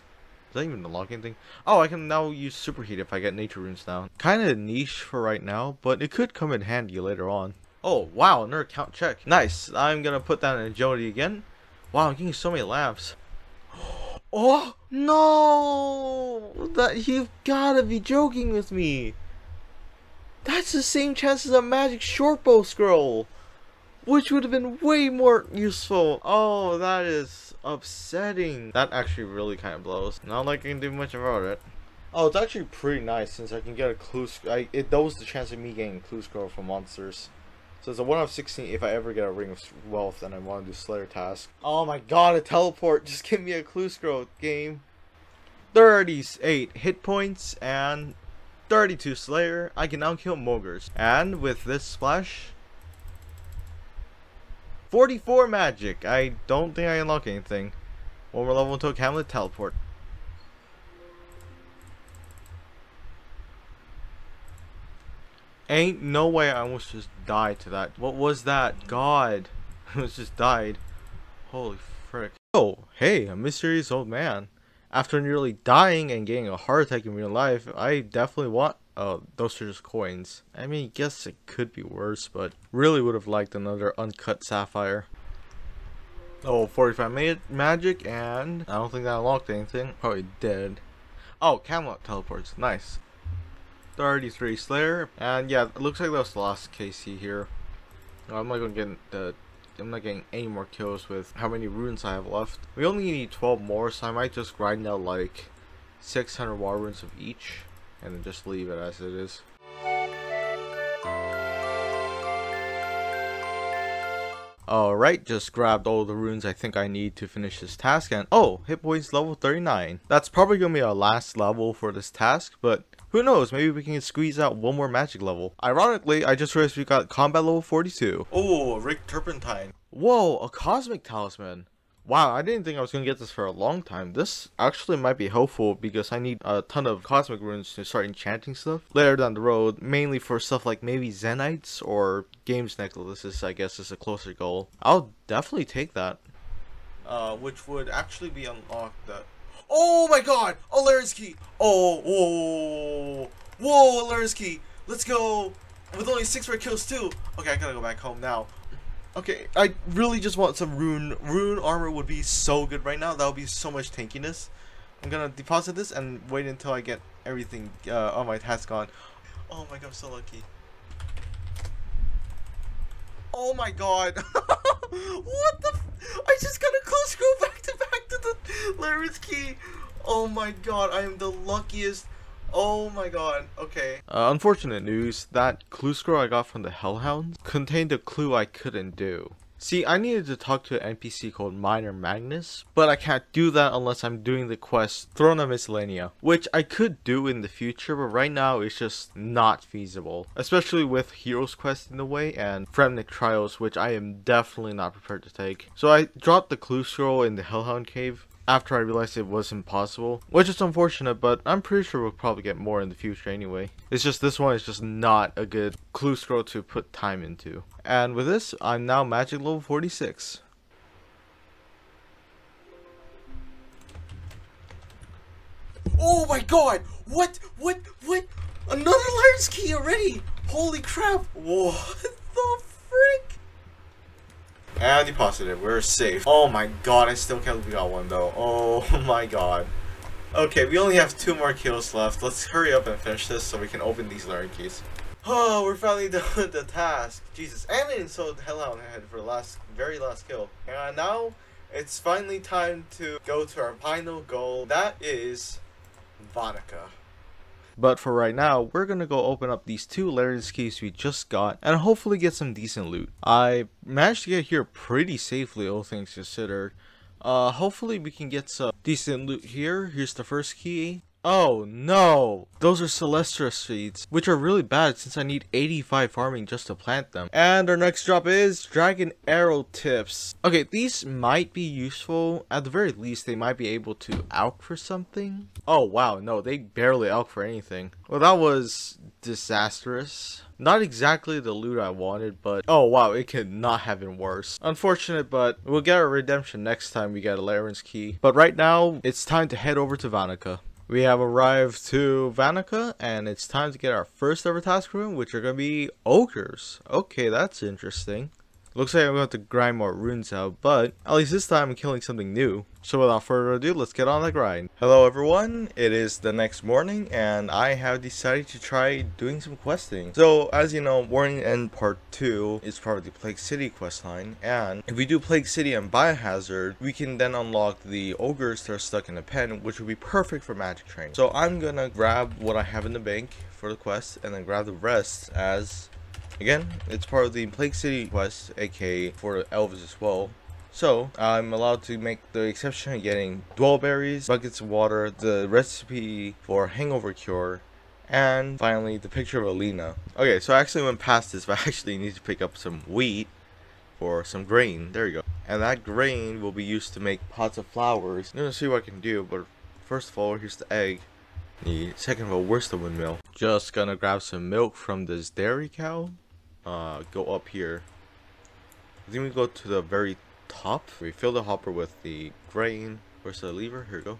does that even the unlock anything? Oh, I can now use superheat if I get nature runes now. Kind of niche for right now, but it could come in handy later on. Oh, wow, another count check. Nice. I'm gonna put that in agility again. Wow, I'm getting so many laughs. [gasps] Oh, no! That You've gotta be joking with me. That's the same chance as a magic shortbow scroll which would have been way more useful. Oh, that is upsetting. That actually really kind of blows. Not like I can do much about it. Oh, it's actually pretty nice since I can get a clue. It doubles the chance of me getting clue scroll from monsters. So it's a 1 out of 16 if I ever get a Ring of Wealth and I want to do Slayer task. Oh my god, a teleport. [laughs] Just give me a clue scroll, game. 38 hit points and 32 Slayer. I can now kill Mogres. And with this splash, 44 magic. I don't think I unlock anything. One more level until Camelot teleport. Ain't no way I almost just died to that. What was that? God. [laughs] I almost just died. Holy frick. Oh, hey, a mysterious old man. After nearly dying and getting a heart attack in real life, I definitely want Oh, those are just coins. I mean, guess it could be worse, but really would have liked another uncut sapphire. Oh, 45 ma magic, and I don't think that unlocked anything. Probably dead. Oh, Camelot teleports. Nice. 33 Slayer. And yeah, it looks like that was the last KC here. I'm not gonna get the I'm not getting any more kills with how many runes I have left. We only need 12 more, so I might just grind out like 600 war runes of each, and then just leave it as it is. Alright, just grabbed all the runes I think I need to finish this task, and oh, hit points level 39. That's probably gonna be our last level for this task, but who knows, maybe we can squeeze out one more magic level. Ironically, I just realized we got combat level 42. Oh, Rick Turpentine. Whoa, a cosmic talisman. Wow, I didn't think I was going to get this for a long time. This actually might be helpful because I need a ton of cosmic runes to start enchanting stuff later down the road, mainly for stuff like maybe Zenytes or Games Necklaces, I guess is a closer goal. I'll definitely take that. Uh, which would actually be unlocked that Oh my god! Alari's key! Oh, whoa, whoa, Alari's key! Let's go! With only six red kills too! Okay, I gotta go back home now. Okay, I really just want some rune. Rune armor would be so good right now. That would be so much tankiness. I'm gonna deposit this and wait until I get everything uh, on my task on. Oh my god, I'm so lucky. Oh my god. [laughs] what the I just got a close scroll back to back to the Larran's key. Oh my god, I am the luckiest. Oh my god, okay. Uh, unfortunate news, that clue scroll I got from the Hellhounds contained a clue I couldn't do. See, I needed to talk to an NPC called Miner Magnus, but I can't do that unless I'm doing the quest Throne of Miscellania, which I could do in the future, but right now it's just not feasible. Especially with Heroes Quest in the way and Fremennik Trials, which I am definitely not prepared to take. So I dropped the clue scroll in the Hellhound Cave, after I realized it was impossible, which is unfortunate, but I'm pretty sure we'll probably get more in the future anyway. It's just this one is just not a good clue scroll to put time into. And with this, I'm now magic level 46. Oh my god! What? What? What? Another Larran's key already! Holy crap! What the frick? And deposited. We're safe. Oh my god, I still can't believe we got one though. Oh [laughs] my god. Okay, we only have two more kills left. Let's hurry up and finish this so we can open these Larran's keys. Oh, we're finally [laughs] done with the task. Jesus, and it sold Hellhound Head for the last, very last kill. And now, it's finally time to go to our final goal. That is Vannaka. But for right now, we're gonna go open up these two Larran's keys we just got and hopefully get some decent loot. I managed to get here pretty safely, all things considered. Uh, hopefully we can get some decent loot here. Here's the first key. Oh no! Those are Celastrus seeds, which are really bad since I need 85 farming just to plant them. And our next drop is Dragon Arrow Tips. Okay, these might be useful. At the very least, they might be able to alch for something. Oh wow, no, they barely alch for anything. Well, that was disastrous. Not exactly the loot I wanted, but oh wow, it could not have been worse. Unfortunate, but we'll get our redemption next time we get a Larran's key. But right now, it's time to head over to Vannaka. We have arrived to Vannaka, and it's time to get our first ever task room, which are going to be ogres. Okay, that's interesting. Looks like I'm going to have to grind more runes out, but at least this time I'm killing something new. So without further ado, let's get on the grind. Hello everyone, it is the next morning and I have decided to try doing some questing. So as you know, Mourning's End Part 2 is part of the Plague City questline and if we do Plague City and Biohazard, we can then unlock the ogres that are stuck in a pen which would be perfect for magic training. So I'm gonna grab what I have in the bank for the quest and then grab the rest as Again, it's part of the Plague City quest, aka for elves as well. So, I'm allowed to make the exception of getting dwell berries, buckets of water, the recipe for hangover cure, and finally the picture of Elena. Okay, so I actually went past this, [laughs] but I actually need to pick up some wheat for some grain. There you go. And that grain will be used to make pots of flowers. I'm gonna see what I can do, but first of all, here's the egg. The second of all, where's the windmill? Just gonna grab some milk from this dairy cow uh, go up here. Then we go to the very top. We fill the hopper with the grain. Where's the lever? Here we go.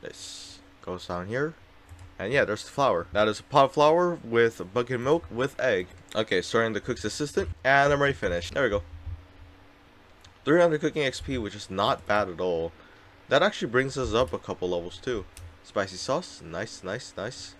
This goes down here. And yeah, there's the flour. That is a pot of flour with a bucket of milk with egg. Okay, starting the cook's assistant. And I'm ready finished. There we go. 300 cooking XP, which is not bad at all. That actually brings us up a couple levels too. Spicy sauce, nice, nice, nice.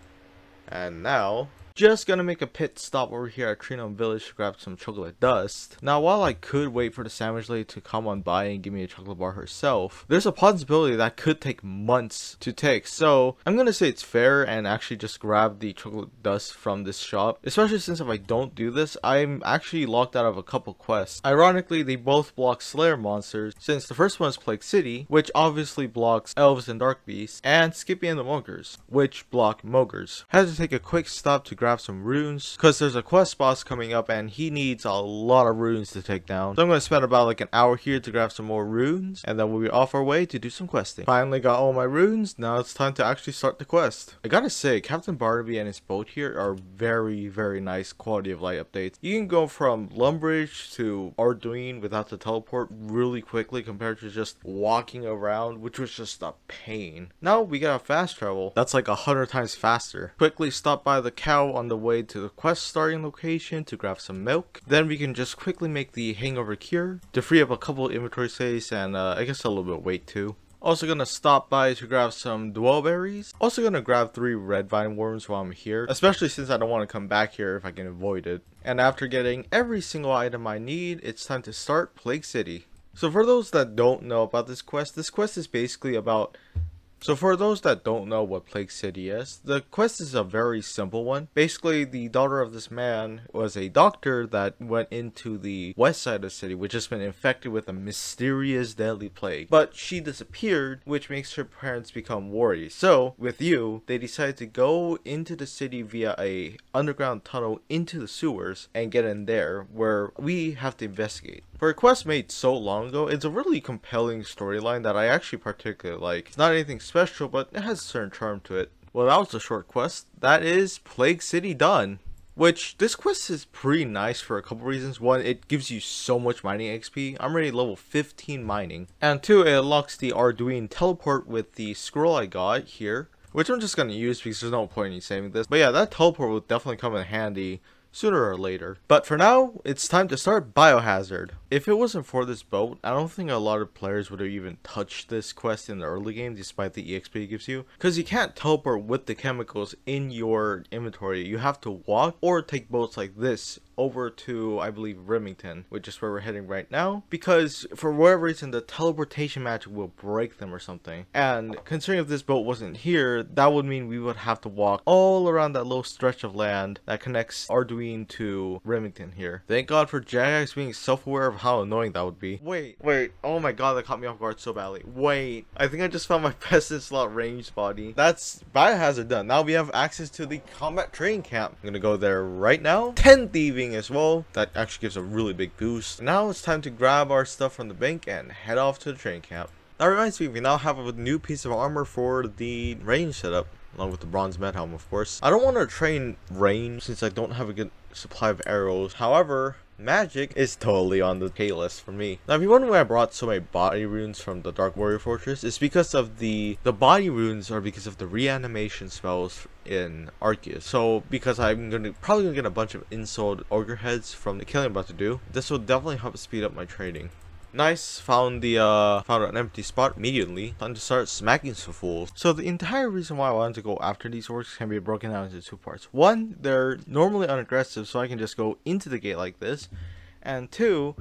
And now, just gonna make a pit stop over here at Tree-Gnome Village to grab some chocolate dust. Now, while I could wait for the sandwich lady to come on by and give me a chocolate bar herself, there's a possibility that could take months to take. So, I'm gonna say it's fair and actually just grab the chocolate dust from this shop. Especially since if I don't do this, I'm actually locked out of a couple quests. Ironically, they both block Slayer monsters, since the first one is Plague City, which obviously blocks Elves and Dark Beasts, and Skippy and the Mogres, which block Mogres. Had to take a quick stop to grab grab some runes because there's a quest boss coming up and he needs a lot of runes to take down. So I'm going to spend about like an hour here to grab some more runes and then we'll be off our way to do some questing. Finally got all my runes, now it's time to actually start the quest. I gotta say, Captain Barnaby and his boat here are very, very nice quality of life updates. You can go from Lumbridge to Ardougne without the teleport really quickly compared to just walking around, which was just a pain. Now we got a fast travel. That's like a hundred times faster. Quickly stop by the cow on the way to the quest starting location to grab some milk. Then we can just quickly make the hangover cure to free up a couple inventory space and uh, I guess a little bit of weight too. Also gonna stop by to grab some dwell berries. Also gonna grab three red vine worms while I'm here, especially since I don't want to come back here if I can avoid it. And after getting every single item I need, it's time to start Plague City. So for those that don't know about this quest, this quest is basically about so for those that don't know what Plague City is, the quest is a very simple one. Basically, the daughter of this man was a doctor that went into the west side of the city, which has been infected with a mysterious deadly plague. But she disappeared, which makes her parents become worried. So, with you, they decided to go into the city via a underground tunnel into the sewers and get in there, where we have to investigate. For a quest made so long ago, it's a really compelling storyline that I actually particularly like. It's not anything special, but it has a certain charm to it. Well, that was a short quest. That is Plague City done. Which, this quest is pretty nice for a couple reasons. One, it gives you so much mining XP. I'm already level 15 mining. And two, it unlocks the Ardougne teleport with the scroll I got here. Which I'm just going to use because there's no point in saving this. But yeah, that teleport will definitely come in handy sooner or later. But for now, it's time to start Biohazard. If it wasn't for this boat, I don't think a lot of players would have even touched this quest in the early game despite the EXP it gives you. Because you can't teleport with the chemicals in your inventory. You have to walk or take boats like this over to, I believe, Rimmington, which is where we're heading right now, because for whatever reason, the teleportation magic will break them or something. And considering if this boat wasn't here, that would mean we would have to walk all around that little stretch of land that connects Ardougne to Rimmington here. Thank God for Jagex being self-aware of how annoying that would be. Wait, wait, oh my god, that caught me off guard so badly. Wait, I think I just found my [laughs] best in slot range body. That's Biohazard done. Now we have access to the combat training camp. I'm gonna go there right now. 10 thieving as well. That actually gives a really big boost. Now it's time to grab our stuff from the bank and head off to the training camp. That reminds me, we now have a new piece of armor for the range setup along with the bronze med helm of course. I don't want to train range since I don't have a good supply of arrows. However, magic is totally on the K list for me. Now if you wonder why I brought so many body runes from the Dark Warrior Fortress, it's because of the, the body runes are because of the reanimation spells in Arceuus. So because I'm gonna probably gonna get a bunch of ensouled ogre heads from the killing I'm about to do, this will definitely help speed up my training. Nice, found the uh found an empty spot immediately. Time to start smacking some fools. So the entire reason why I wanted to go after these orcs can be broken down into two parts. One, they're normally unaggressive, so I can just go into the gate like this. And two,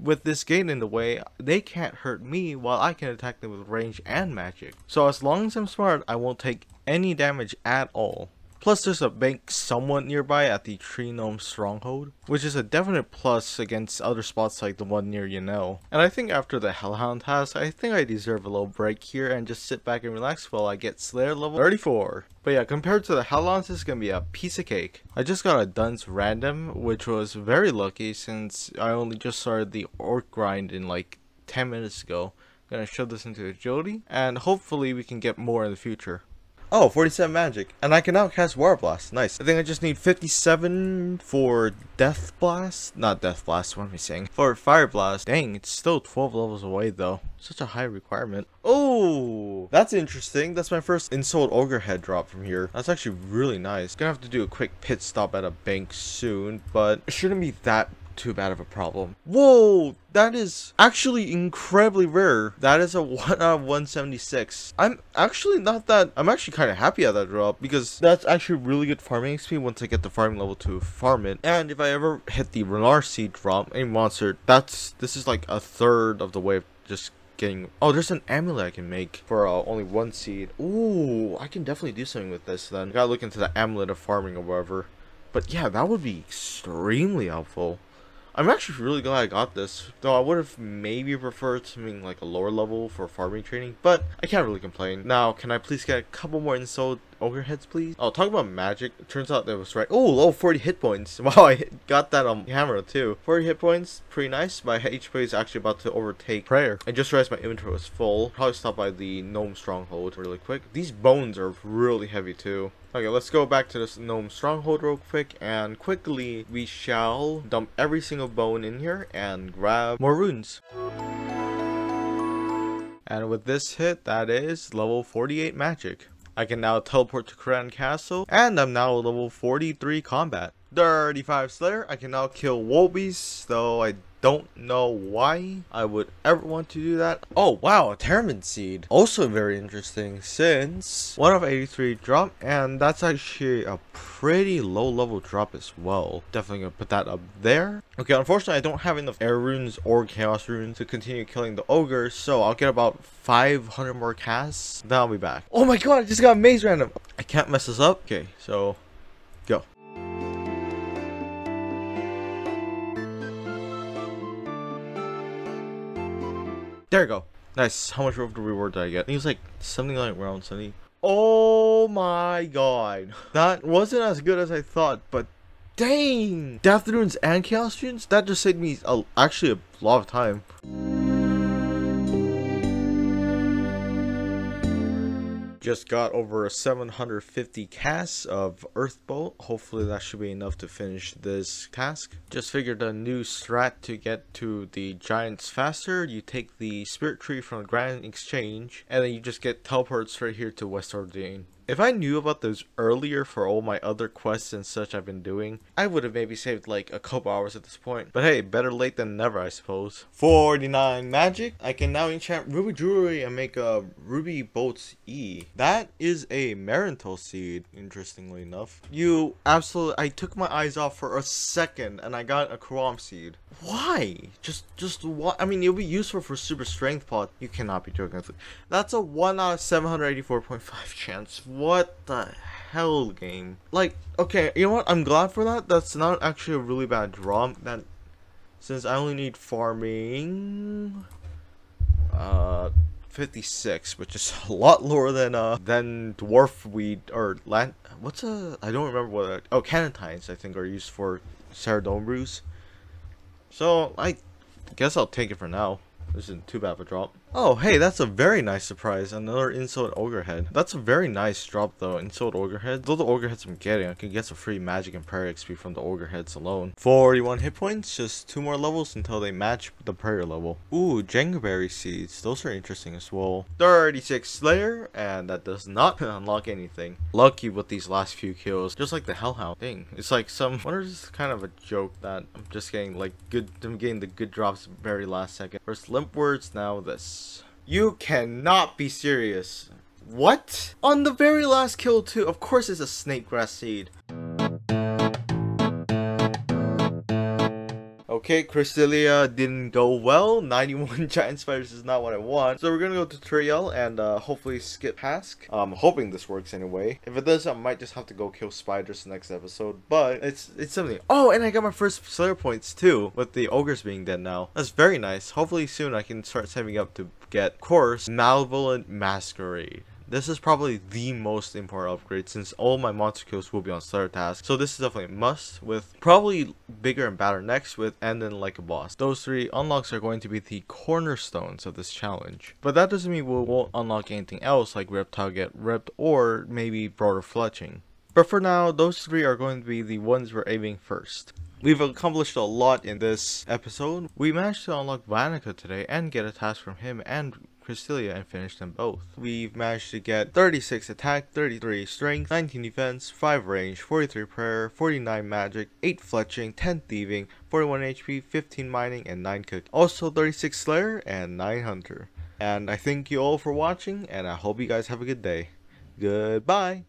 with this gate in the way, they can't hurt me while I can attack them with range and magic. So as long as I'm smart, I won't take any damage at all. Plus there's a bank somewhat nearby at the Tree Gnome Stronghold, which is a definite plus against other spots like the one near Yanille. And I think after the Hellhound task, I think I deserve a little break here and just sit back and relax while I get Slayer level 34. But yeah, compared to the Hellhounds, this is gonna be a piece of cake. I just got a Dunce random, which was very lucky since I only just started the Orc grind in like 10 minutes ago. Gonna shove this into agility, and hopefully we can get more in the future. Oh, 47 magic. And I can now cast Water Blast. Nice. I think I just need 57 for Death Blast. Not Death Blast, what am I saying? For Fire Blast. Dang, it's still 12 levels away though. Such a high requirement. Oh, that's interesting. That's my first Ensouled Ogre head drop from here. That's actually really nice. Gonna have to do a quick pit stop at a bank soon, but it shouldn't be that too bad of a problem. Whoa, that is actually incredibly rare. That is a [laughs] 1 out of 176. I'm actually not that, I'm actually kind of happy at that drop because that's actually really good farming XP once I get the farming level to farm it. And if I ever hit the Ranarr seed drop, a monster, that's, this is like a third of the way of just getting oh there's an amulet i can make for uh, only one seed Ooh, i can definitely do something with this then gotta look into the amulet of farming or whatever but yeah that would be extremely helpful I'm actually really glad I got this, though I would have maybe preferred something like a lower level for farming training, but I can't really complain. Now, can I please get a couple more ensouled ogre heads, please? Oh, talk about magic. It turns out that was right. Oh, low 40 hit points. [laughs] Wow, I got that on camera too. 40 hit points, pretty nice. My HP is actually about to overtake prayer. I just realized my inventory was full. Probably stop by the gnome stronghold really quick. These bones are really heavy too. Okay, let's go back to this gnome stronghold real quick and quickly we shall dump every single bone in here and grab more runes. And with this hit, that is level 48 magic. I can now teleport to Kourend Castle, and I'm now level 43 combat. 35 Slayer, I can now kill Wall Beasts, though I don't know why I would ever want to do that. Oh wow, a Tarromin Seed. Also very interesting since 1 of 83 drop and that's actually a pretty low level drop as well. Definitely gonna put that up there. Okay, unfortunately I don't have enough air runes or chaos runes to continue killing the ogres so I'll get about 500 more casts. Then I'll be back. Oh my god, I just got maze random. I can't mess this up. Okay, so go. There you go. Nice. How much of the reward did I get? It was like something like around 70. Oh my god. That wasn't as good as I thought, but dang! Death Runes and Chaos Runes? That just saved me a, actually a lot of time. Just got over 750 casts of Earth Bolt. Hopefully that should be enough to finish this task. Just figured a new strat to get to the giants faster. You take the spirit tree from Grand Exchange and then you just get teleported straight here to West Ardougne. If I knew about those earlier for all my other quests and such I've been doing, I would have maybe saved like a couple hours at this point. But hey, better late than never, I suppose. 49 magic. I can now enchant ruby jewelry and make a ruby bolts E. That is a Marrentill seed, interestingly enough. You absolutely, I took my eyes off for a second and I got a Kwuarm seed. Why? Just, just what? I mean, it'll be useful for super strength pot. You cannot be joking. That's a 1 out of 784.5 [laughs] chance what the hell game? Like, okay, you know what? I'm glad for that. That's not actually a really bad draw. That since I only need farming uh 56, which is [laughs] a lot lower than uh than dwarf weed or land what's a I don't remember what oh cannatines I think are used for Saradomin brews. So I guess I'll take it for now. This isn't too bad of a drop. Oh, hey, that's a very nice surprise. Another Ensouled Ogre Head. That's a very nice drop, though. Ensouled Ogre Head. Though the Ogre Heads I'm getting, I can get some free magic and prayer XP from the Ogre Heads alone. 41 hit points, just two more levels until they match the prayer level. Ooh, Jangerberry Seeds. Those are interesting as well. 36 Slayer, and that does not [laughs] unlock anything. Lucky with these last few kills. Just like the Hellhound thing. It's like some, [laughs] what is kind of a joke that I'm just getting like good, I'm getting the good drops very last second. First Limpwurts, now this. You cannot be serious. What? On the very last kill too, of course it's a snake grass seed. Okay, Krystilia didn't go well. [laughs] 91 giant spiders is not what I want. So we're gonna go to Turael and uh, hopefully skip Hask. I'm hoping this works anyway. If it does, I might just have to go kill spiders next episode. But it's it's something. Oh, and I got my first Slayer points too, with the ogres being dead now. That's very nice. Hopefully soon I can start saving up to get, course, Malevolent Masquerade. This is probably the most important upgrade since all my monster kills will be on Slayer task. So this is definitely a must with probably bigger and badder next with and then like a boss. Those three unlocks are going to be the cornerstones of this challenge. But that doesn't mean we won't unlock anything else like Reptile Get Ripped or maybe Broader Fletching. But for now, those three are going to be the ones we're aiming first. We've accomplished a lot in this episode. We managed to unlock Vannaka today and get a task from him and Krystilia and finish them both. We've managed to get 36 attack, 33 strength, 19 defense, 5 range, 43 prayer, 49 magic, 8 fletching, 10 thieving, 41 HP, 15 mining, and 9 cook. Also 36 slayer and 9 hunter. And I thank you all for watching and I hope you guys have a good day. Goodbye!